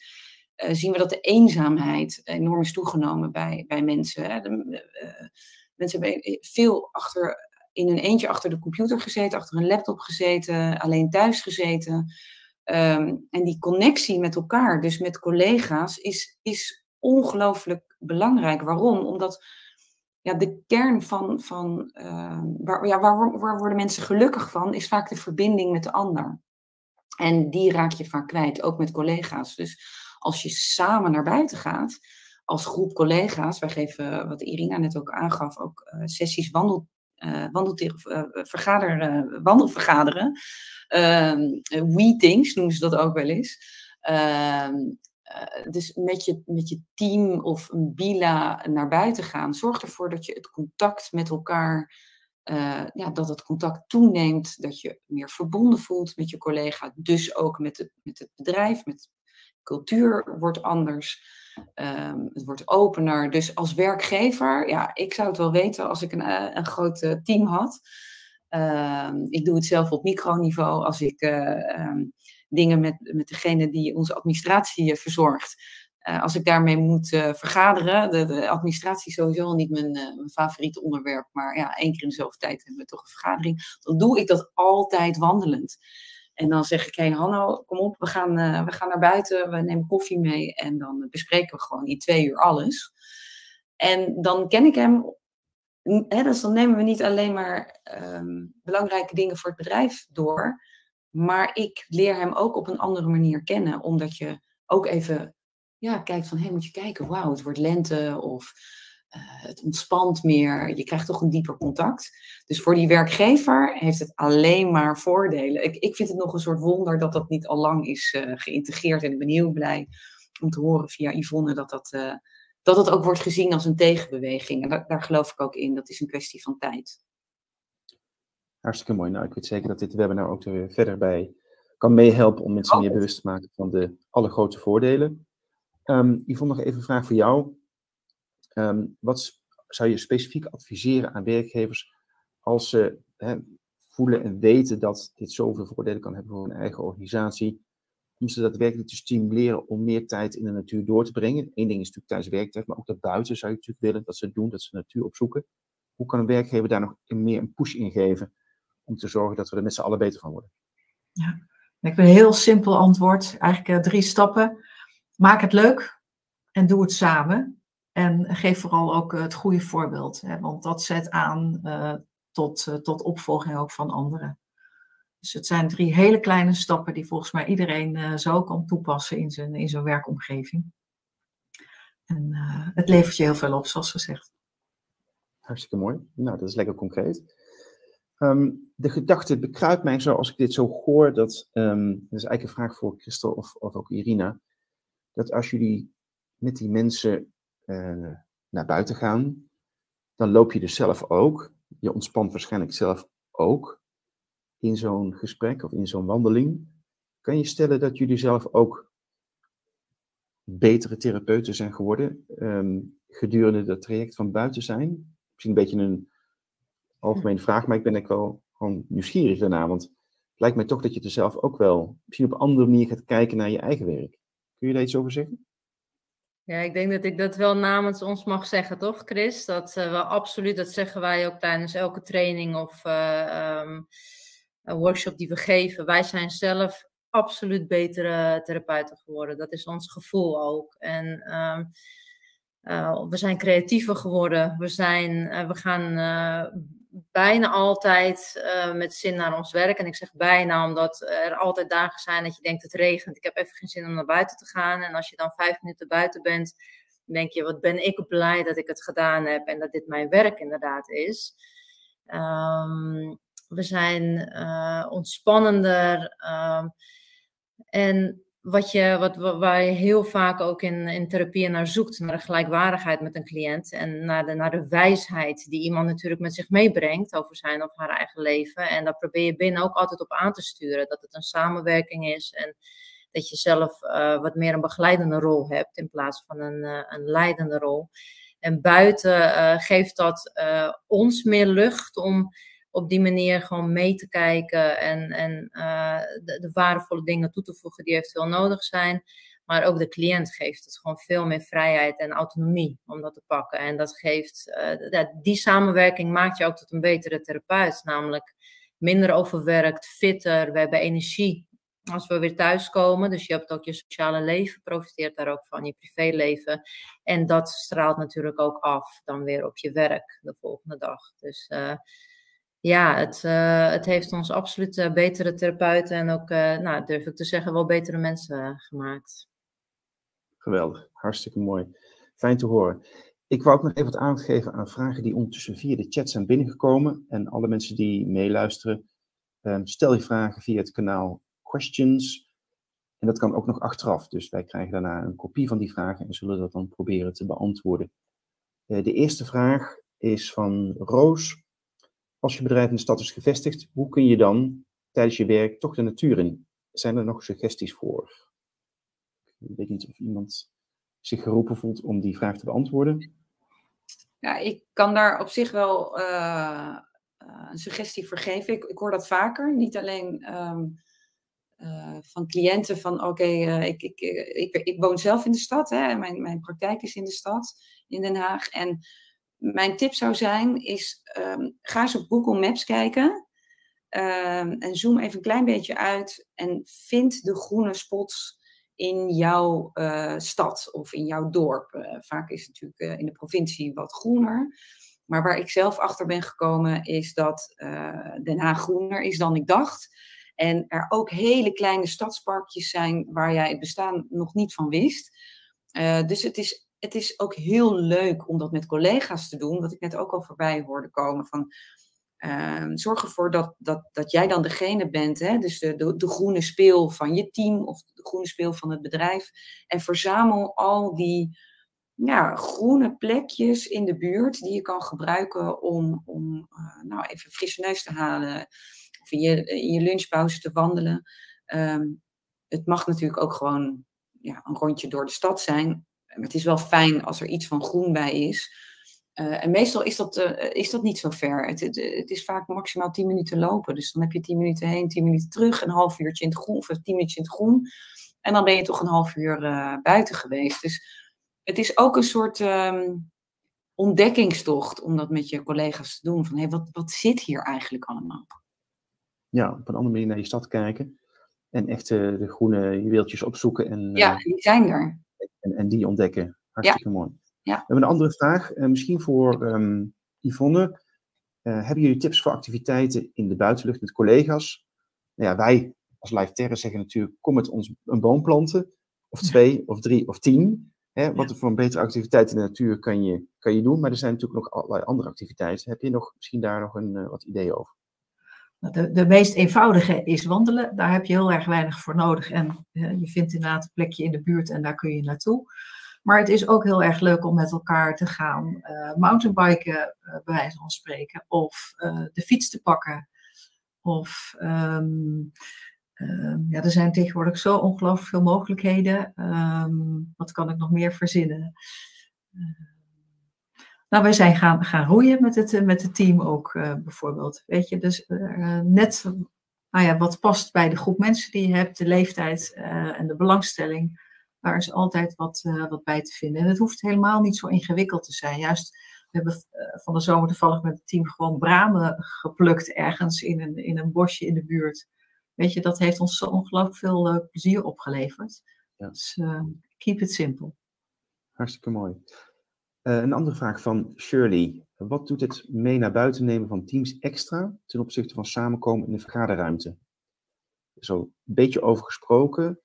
uh, zien we dat de eenzaamheid enorm is toegenomen bij, bij mensen. Hè. De, mensen hebben veel achter in hun eentje achter de computer gezeten, achter een laptop gezeten, alleen thuis gezeten. Ehm, en die connectie met elkaar, dus met collega's, is, is ongelooflijk belangrijk. Waarom? Omdat ja, de kern van, van ehm, waar, ja, waar, waar worden mensen gelukkig van, is vaak de verbinding met de ander. En die raak je vaak kwijt, ook met collega's. Dus als je samen naar buiten gaat, als groep collega's, wij geven, wat Irina net ook aangaf, ook uh, sessies wandel, uh, uh, vergader, wandelvergaderen. meetings noemen ze dat ook wel eens. Ehm, dus met je, met je team of een bila naar buiten gaan. Zorg ervoor dat je het contact met elkaar, ja, dat het contact toeneemt. Dat je meer verbonden voelt met je collega. Dus ook met het, met het bedrijf, met cultuur wordt anders. Um, het wordt opener. Dus als werkgever, ja, ik zou het wel weten als ik een, eh, een groot uh, team had. Um, ik doe het zelf op microniveau als ik uh, um, dingen met, met degene die onze administratie verzorgt. als ik daarmee moet vergaderen, de, de, administratie is sowieso niet mijn, mijn favoriete onderwerp, maar ja, één keer in dezelfde tijd hebben we toch een vergadering. Dan doe ik dat altijd wandelend. En dan zeg ik, hé hey Hanno, kom op, we gaan, uh, we gaan naar buiten, we nemen koffie mee en dan bespreken we gewoon in twee uur alles. En dan ken ik hem, hè, dus dan nemen we niet alleen maar um, belangrijke dingen voor het bedrijf door, maar ik leer hem ook op een andere manier kennen, omdat je ook even ja, kijkt van, hé, hey, moet je kijken, wauw, het wordt lente of het ontspant meer, je krijgt toch een dieper contact. Dus voor die werkgever heeft het alleen maar voordelen. Ik, ik vind het nog een soort wonder dat dat niet al lang is uh, geïntegreerd. En ik ben heel blij om te horen via Yvonne dat dat, uh, dat het ook wordt gezien als een tegenbeweging. En daar, daar geloof ik ook in, dat is een kwestie van tijd. Hartstikke mooi. Nou, ik weet zeker dat dit webinar ook er verder bij kan meehelpen om mensen oh. meer bewust te maken van de allergrootste voordelen. Um, Yvonne, nog even een vraag voor jou. Um, wat zou je specifiek adviseren aan werkgevers als ze voelen en weten dat dit zoveel voordelen kan hebben voor hun eigen organisatie, om ze daadwerkelijk te stimuleren om meer tijd in de natuur door te brengen? Eén ding is natuurlijk tijdens werktijd, maar ook daarbuiten zou je natuurlijk willen dat ze het doen, dat ze de natuur opzoeken. Hoe kan een werkgever daar nog meer een push in geven om te zorgen dat we er met z'n allen beter van worden? Ja, ik heb een heel simpel antwoord, eigenlijk drie stappen. Maak het leuk en doe het samen. En geef vooral ook het goede voorbeeld, hè, want dat zet aan uh, tot, uh, tot opvolging ook van anderen. Dus het zijn drie hele kleine stappen die volgens mij iedereen uh, zo kan toepassen in zijn, in zijn werkomgeving. En het levert je heel veel op, zoals gezegd. Hartstikke mooi. Nou, dat is lekker concreet. Um, de gedachte bekruipt mij zo als ik dit zo hoor, dat, um, dat is eigenlijk een vraag voor Christel of, of ook Irina, dat als jullie met die mensen uh, naar buiten gaan, dan loop je dus zelf ook. Je ontspant waarschijnlijk zelf ook in zo'n gesprek of in zo'n wandeling. Kan je stellen dat jullie zelf ook betere therapeuten zijn geworden um, gedurende dat traject van buiten zijn? Misschien een beetje een algemene vraag, maar ik ben ook wel gewoon nieuwsgierig daarna. Want het lijkt mij toch dat je er zelf ook wel misschien op een andere manier gaat kijken naar je eigen werk. Kun je daar iets over zeggen? Ja, ik denk dat ik dat wel namens ons mag zeggen, toch, Chris? Dat uh, we absoluut, dat zeggen wij ook tijdens elke training of uh, um, workshop die we geven. Wij zijn zelf absoluut betere therapeuten geworden. Dat is ons gevoel ook. En um, uh, we zijn creatiever geworden. We, zijn, we gaan bijna altijd uh, met zin naar ons werk. En ik zeg bijna omdat er altijd dagen zijn dat je denkt het regent. Ik heb even geen zin om naar buiten te gaan. En als je dan vijf minuten buiten bent, denk je wat ben ik blij dat ik het gedaan heb en dat dit mijn werk inderdaad is. Um, we zijn uh, ontspannender. Um, en wat je, wat, waar je heel vaak ook in, in therapie naar zoekt, naar de gelijkwaardigheid met een cliënt en naar de, naar de wijsheid die iemand natuurlijk met zich meebrengt over zijn of haar eigen leven. En daar probeer je binnen ook altijd op aan te sturen, dat het een samenwerking is en dat je zelf uh, wat meer een begeleidende rol hebt in plaats van een, uh, een leidende rol. En buiten uh, geeft dat ons meer lucht om op die manier gewoon mee te kijken en, en uh, de, de, waardevolle dingen toe te voegen die eventueel nodig zijn. Maar ook de cliënt geeft het gewoon veel meer vrijheid en autonomie om dat te pakken. En dat geeft, uh, die samenwerking maakt je ook tot een betere therapeut. Namelijk minder overwerkt, fitter, we hebben energie als we weer thuiskomen. Dus je hebt ook je sociale leven, profiteert daar ook van, je privéleven. En dat straalt natuurlijk ook af dan weer op je werk de volgende dag. Dus uh, ja, het, uh, het heeft ons absoluut uh, betere therapeuten en ook, nou, durf ik te zeggen, wel betere mensen gemaakt. Geweldig, hartstikke mooi. Fijn te horen. Ik wou ook nog even wat aandacht aan vragen die ondertussen via de chat zijn binnengekomen. En alle mensen die meeluisteren, um, stel je vragen via het kanaal questions. En dat kan ook nog achteraf. Dus wij krijgen daarna een kopie van die vragen en zullen dat dan proberen te beantwoorden. De eerste vraag is van Roos. Als je bedrijf in de stad is gevestigd, hoe kun je dan tijdens je werk toch de natuur in? Zijn er nog suggesties voor? Ik weet niet of iemand zich geroepen voelt om die vraag te beantwoorden. Ja, ik kan daar op zich wel uh, een suggestie voor geven. Ik, ik, hoor dat vaker. Niet alleen um, uh, van cliënten van oké, okay, ik, ik, ik, ik, woon zelf in de stad. Hè, mijn, mijn praktijk is in de stad, in Den Haag. En mijn tip zou zijn, is um, ga eens op Google Maps kijken. Um, en zoom even een klein beetje uit en vind de groene spots in jouw uh, stad of in jouw dorp. vaak is het natuurlijk in de provincie wat groener. Maar waar ik zelf achter ben gekomen is dat Den Haag groener is dan ik dacht. En er ook hele kleine stadsparkjes zijn waar jij het bestaan nog niet van wist. Dus het is, het is ook heel leuk om dat met collega's te doen. Wat ik net ook al voorbij hoorde komen. Van, uh, zorg ervoor dat, dat, dat jij dan degene bent. Hè? Dus de, de, groene speel van je team of de groene speel van het bedrijf. En verzamel al die ja, groene plekjes in de buurt die je kan gebruiken om, om uh, nou, even frisse neus te halen of in je, in je lunchpauze te wandelen. Um, het mag natuurlijk ook gewoon ja, een rondje door de stad zijn. Maar het is wel fijn als er iets van groen bij is. Uh, en meestal is dat, uh, is dat niet zo ver. Het, het, het, is vaak maximaal 10 minuten lopen. Dus dan heb je 10 minuten heen, 10 minuten terug, een half uurtje in het groen, of 10 minuutjes in het groen. En dan ben je toch een half uur uh, buiten geweest. Dus het is ook een soort um, ontdekkingstocht om dat met je collega's te doen. Van hé, hey, wat, wat zit hier eigenlijk allemaal? ja, op een andere manier naar je stad kijken. En echt de groene juweeltjes opzoeken. En, ja, die zijn er. En, en die ontdekken. Hartstikke ja. mooi. Ja. We hebben een andere vraag. Uh, misschien voor um, Yvonne. hebben jullie tips voor activiteiten in de buitenlucht met collega's? Nou ja, wij als Live Terra zeggen natuurlijk, kom met ons een boom planten. Of twee, of drie, of tien. Hè, wat voor een betere activiteit in de natuur kan je, kan je doen. Maar er zijn natuurlijk nog allerlei andere activiteiten. Heb je nog, misschien daar nog een, wat ideeën over? De, de meest eenvoudige is wandelen. Daar heb je heel erg weinig voor nodig. En uh, je vindt inderdaad een plekje in de buurt en daar kun je naartoe. Maar het is ook heel erg leuk om met elkaar te gaan uh, mountainbiken, uh, bij wijze van spreken. Of de fiets te pakken. Of um, um, ja, er zijn tegenwoordig zo ongelooflijk veel mogelijkheden. Um, wat kan ik nog meer verzinnen? Nou, wij zijn gaan, gaan roeien met het, met het team ook uh, bijvoorbeeld. Weet je, dus uh, net nou ja, wat past bij de groep mensen die je hebt, de leeftijd uh, en de belangstelling. Daar is altijd wat, wat bij te vinden. En het hoeft helemaal niet zo ingewikkeld te zijn. Juist, we hebben van de zomer toevallig met het team gewoon bramen geplukt ergens in een, in een bosje in de buurt. Weet je, dat heeft ons zo ongelooflijk veel plezier opgeleverd. Ja. Dus keep it simple. Hartstikke mooi. Uh, een andere vraag van Shirley. Wat doet het mee naar buiten nemen van teams extra ten opzichte van samenkomen in de vergaderruimte? Er al een beetje over gesproken,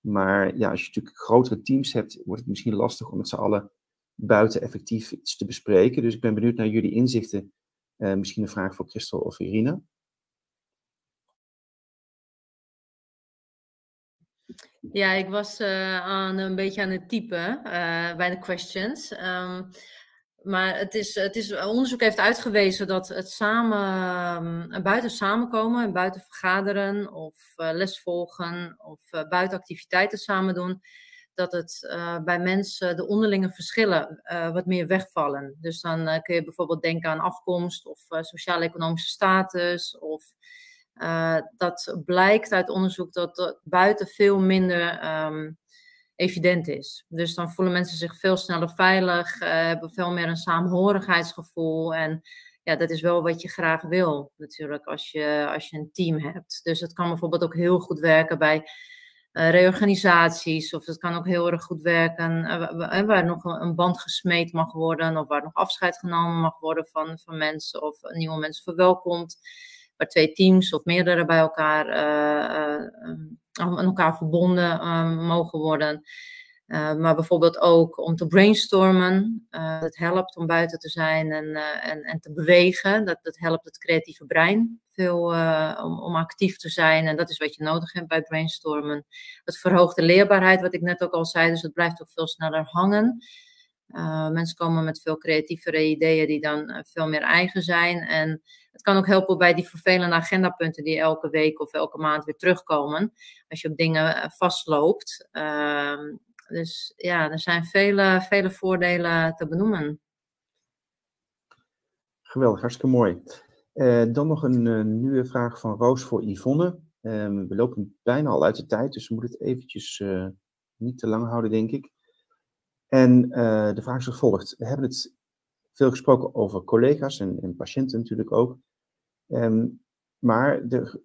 maar ja, als je natuurlijk grotere teams hebt, wordt het misschien lastig om met z'n allen buiten effectief iets te bespreken. Dus ik ben benieuwd naar jullie inzichten. Uh, misschien een vraag voor Christel of Irina. Ja, ik was uh, aan, een beetje aan het typen uh, bij de questions. Um, maar het is, het is, onderzoek heeft uitgewezen dat het samen, uh, buiten samenkomen en buiten vergaderen of uh, lesvolgen of buiten activiteiten samen doen, dat het bij mensen de onderlinge verschillen wat meer wegvallen. Dus dan kun je bijvoorbeeld denken aan afkomst of sociaal-economische status of uh, dat blijkt uit onderzoek dat, dat buiten veel minder um, evident is. Dus dan voelen mensen zich veel sneller veilig, hebben veel meer een saamhorigheidsgevoel en ja, dat is wel wat je graag wil natuurlijk als je, als je een team hebt. Dus het kan bijvoorbeeld ook heel goed werken bij uh, reorganisaties. Of het kan ook heel erg goed werken waar nog een band gesmeed mag worden. Of waar nog afscheid genomen mag worden van, van mensen. Of nieuwe mensen verwelkomd. Waar twee teams of meerdere bij elkaar, uh, aan elkaar verbonden mogen worden. Uh, maar bijvoorbeeld ook om te brainstormen. Uh, het helpt om buiten te zijn en, en, en te bewegen. Dat, dat helpt het creatieve brein veel om, om actief te zijn. En dat is wat je nodig hebt bij brainstormen. Het verhoogt de leerbaarheid, wat ik net ook al zei. Dus het blijft ook veel sneller hangen. Mensen komen met veel creatievere ideeën die dan veel meer eigen zijn. En het kan ook helpen bij die vervelende agendapunten die elke week of elke maand weer terugkomen. Als je op dingen vastloopt. Ehm, dus ja, er zijn vele, vele voordelen te benoemen. Geweldig, hartstikke mooi. Dan nog een nieuwe vraag van Roos voor Yvonne. Uh, we lopen bijna al uit de tijd, dus we moeten het eventjes eh, niet te lang houden, denk ik. En de vraag is als volgt. We hebben het veel gesproken over collega's en, en patiënten natuurlijk ook. Um, maar er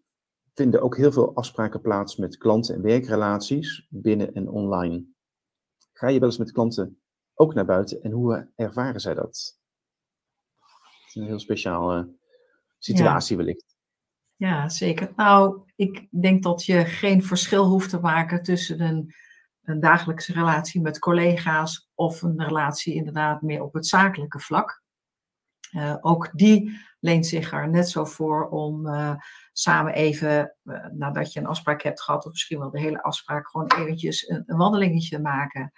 vinden ook heel veel afspraken plaats met klanten en werkrelaties binnen en online. Ga je wel eens met klanten ook naar buiten en hoe ervaren zij dat? Het is een heel speciale situatie wellicht. Ja, zeker. Nou, ik denk dat je geen verschil hoeft te maken tussen een, een dagelijkse relatie met collega's of een relatie inderdaad meer op het zakelijke vlak. Uh, ook die leent zich er net zo voor om uh, samen even, uh, nadat je een afspraak hebt gehad, of misschien wel de hele afspraak, gewoon eventjes een, wandelingetje maken.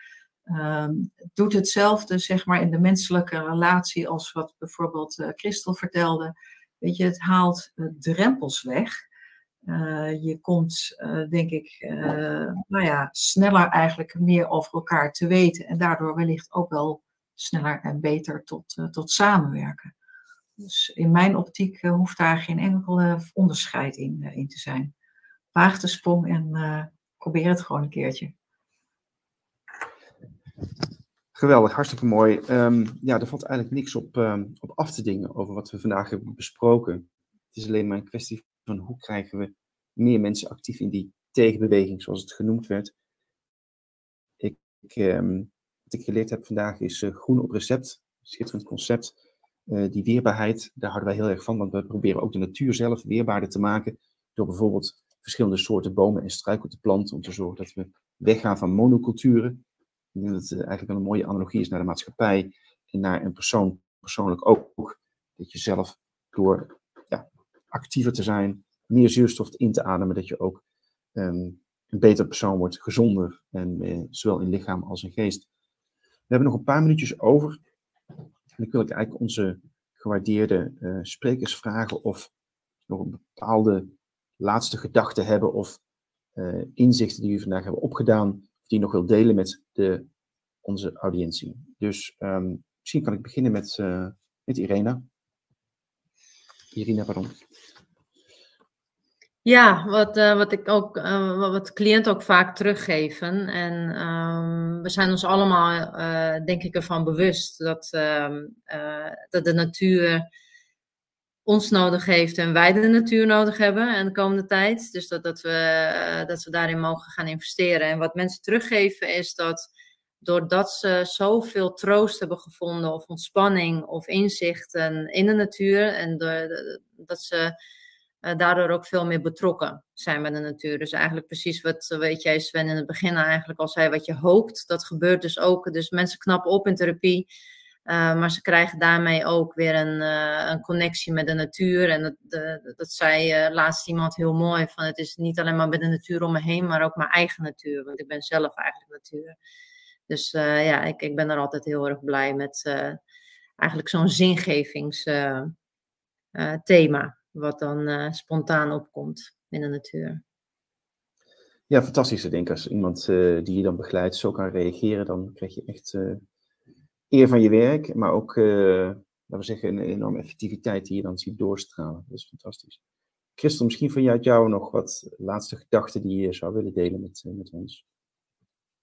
Um, doet hetzelfde, zeg maar, in de menselijke relatie als wat bijvoorbeeld Christel vertelde. Weet je, het haalt drempels weg. Je komt, denk ik, nou ja, sneller eigenlijk meer over elkaar te weten en daardoor wellicht ook wel sneller en beter tot, tot samenwerken. Dus in mijn optiek hoeft daar geen enkel onderscheid in, in te zijn. Waag de sprong en probeer het gewoon een keertje. Geweldig, hartstikke mooi. Um, ja, er valt eigenlijk niks op, um, op af te dingen over wat we vandaag hebben besproken. Het is alleen maar een kwestie van hoe krijgen we meer mensen actief in die tegenbeweging, zoals het genoemd werd. Ik, um, wat ik geleerd heb vandaag is groen op recept. Schitterend concept. Uh, die weerbaarheid, daar houden wij heel erg van, want we proberen ook de natuur zelf weerbaarder te maken. Door bijvoorbeeld verschillende soorten bomen en struiken te planten, om te zorgen dat we weggaan van monoculturen. Ik denk dat het eigenlijk wel een mooie analogie is naar de maatschappij en naar een persoon persoonlijk ook. Dat je zelf door actiever te zijn, meer zuurstof in te ademen, dat je ook um, een beter persoon wordt, gezonder, en, eh, zowel in lichaam als in geest. We hebben nog een paar minuutjes over. En dan wil ik eigenlijk onze gewaardeerde uh, sprekers vragen of nog een bepaalde laatste gedachte hebben of uh, inzichten die u vandaag hebben opgedaan, of die nog wil delen met de, onze audiëntie. Dus um, misschien kan ik beginnen met, uh, met Irena. Irina, pardon. Ja, wat, uh, wat ik ook, uh, wat cliënten ook vaak teruggeven. En um, we zijn ons allemaal, uh, denk ik, ervan bewust dat, um, dat de natuur ons nodig heeft en wij de natuur nodig hebben in de komende tijd. Dus dat, dat, we, dat we daarin mogen gaan investeren. En wat mensen teruggeven is dat doordat ze zoveel troost hebben gevonden of ontspanning of inzichten in de natuur en dat ze uh, daardoor ook veel meer betrokken zijn bij de natuur. Dus eigenlijk precies wat, weet jij Sven in het begin eigenlijk al zei, wat je hoopt, dat gebeurt dus ook. Dus mensen knappen op in therapie, uh, maar ze krijgen daarmee ook weer een, een connectie met de natuur. En dat, de, dat zei laatst iemand heel mooi, van het is niet alleen maar bij de natuur om me heen, maar ook mijn eigen natuur. Want ik ben zelf eigenlijk natuur. Dus ja, ik, ik ben er altijd heel erg blij met eigenlijk zo'n zingevingsthema wat dan spontaan opkomt in de natuur. Ja, fantastisch. Ik denk als iemand die je dan begeleidt zo kan reageren, dan krijg je echt eer van je werk, maar ook, laten we zeggen, een enorme effectiviteit die je dan ziet doorstralen. Dat is fantastisch. Christel, misschien van jou, jou nog wat laatste gedachten die je zou willen delen met, met ons.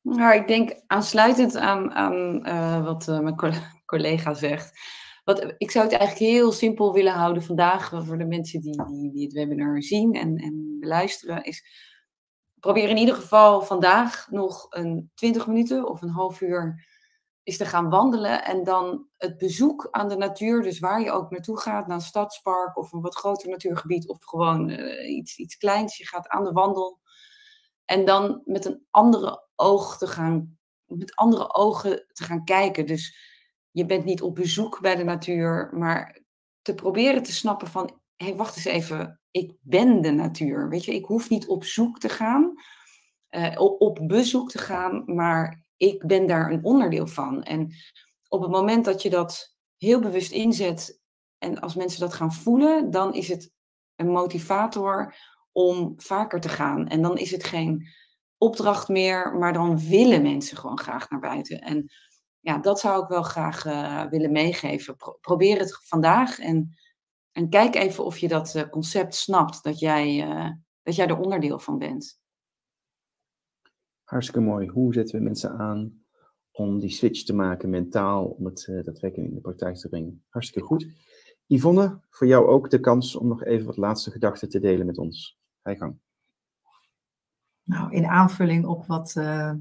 Nou, ik denk aansluitend aan, aan uh, wat uh, mijn collega zegt. Wat, ik zou het eigenlijk heel simpel willen houden vandaag voor de mensen die, die, die het webinar zien en, en beluisteren. Is probeer in ieder geval vandaag nog een 20 minuten of een half uur is te gaan wandelen en dan het bezoek aan de natuur, dus waar je ook naartoe gaat, naar een stadspark of een wat groter natuurgebied of gewoon iets, iets kleins, je gaat aan de wandel en dan met een andere oog te gaan, met andere ogen te gaan kijken. Dus je bent niet op bezoek bij de natuur, maar te proberen te snappen van, hé, hey, wacht eens even, ik ben de natuur. Weet je, ik hoef niet op zoek te gaan, uh, op bezoek te gaan, maar ik ben daar een onderdeel van. En op het moment dat je dat heel bewust inzet en als mensen dat gaan voelen, dan is het een motivator om vaker te gaan. En dan is het geen opdracht meer, maar dan willen mensen gewoon graag naar buiten. En ja, dat zou ik wel graag uh, willen meegeven. probeer het vandaag en, en kijk even of je dat uh, concept snapt, dat jij, uh, dat jij er onderdeel van bent. Hartstikke mooi. Hoe zetten we mensen aan om die switch te maken mentaal, om het daadwerkelijk in de praktijk te brengen? Hartstikke goed. Yvonne, voor jou ook de kans om nog even wat laatste gedachten te delen met ons. Ga gang. Nou, in aanvulling op wat uh,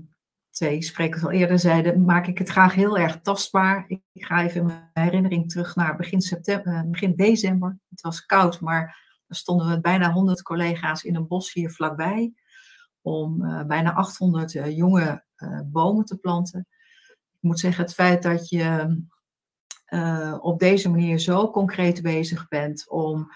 twee sprekers al eerder zeiden, maak ik het graag heel erg tastbaar. Ik, ga even mijn herinnering terug naar begin, september, uh, begin december. Het was koud, maar er stonden we bijna 100 collega's in een bos hier vlakbij om uh, bijna 800 jonge bomen te planten. Ik moet zeggen, het feit dat je op deze manier zo concreet bezig bent om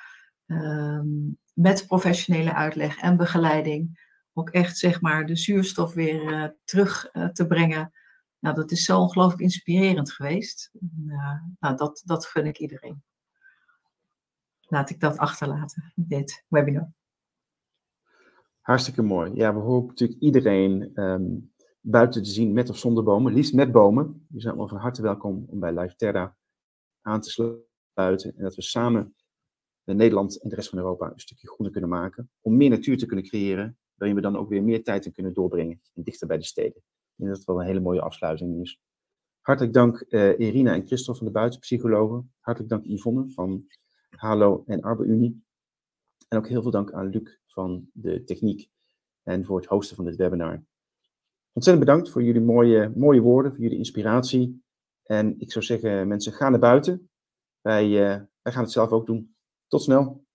ehm, met professionele uitleg en begeleiding ook echt zeg maar de zuurstof weer uh, terug uh, te brengen. Nou, dat is zo ongelooflijk inspirerend geweest. Uh, nou, dat, dat gun ik iedereen. Laat ik dat achterlaten, dit webinar. Hartstikke mooi. Ja, we hopen natuurlijk iedereen um, buiten te zien met of zonder bomen, liefst met bomen. Je zijn allemaal van harte welkom om bij Live Terra aan te sluiten. En dat we samen Nederland en de rest van Europa een stukje groener kunnen maken. Om meer natuur te kunnen creëren, waarin we dan ook weer meer tijd in kunnen doorbrengen. En dichter bij de steden. Ik denk dat het wel een hele mooie afsluiting is. Hartelijk dank uh, Irina en Christel van de buitenpsychologen. Hartelijk dank Yvonne van Halo en Arbeunie. En ook heel veel dank aan Luc van de techniek en voor het hosten van dit webinar. Ontzettend bedankt voor jullie mooie, mooie woorden, voor jullie inspiratie. En ik zou zeggen, mensen, ga naar buiten. Wij, uh, wij gaan het zelf ook doen. Tot snel.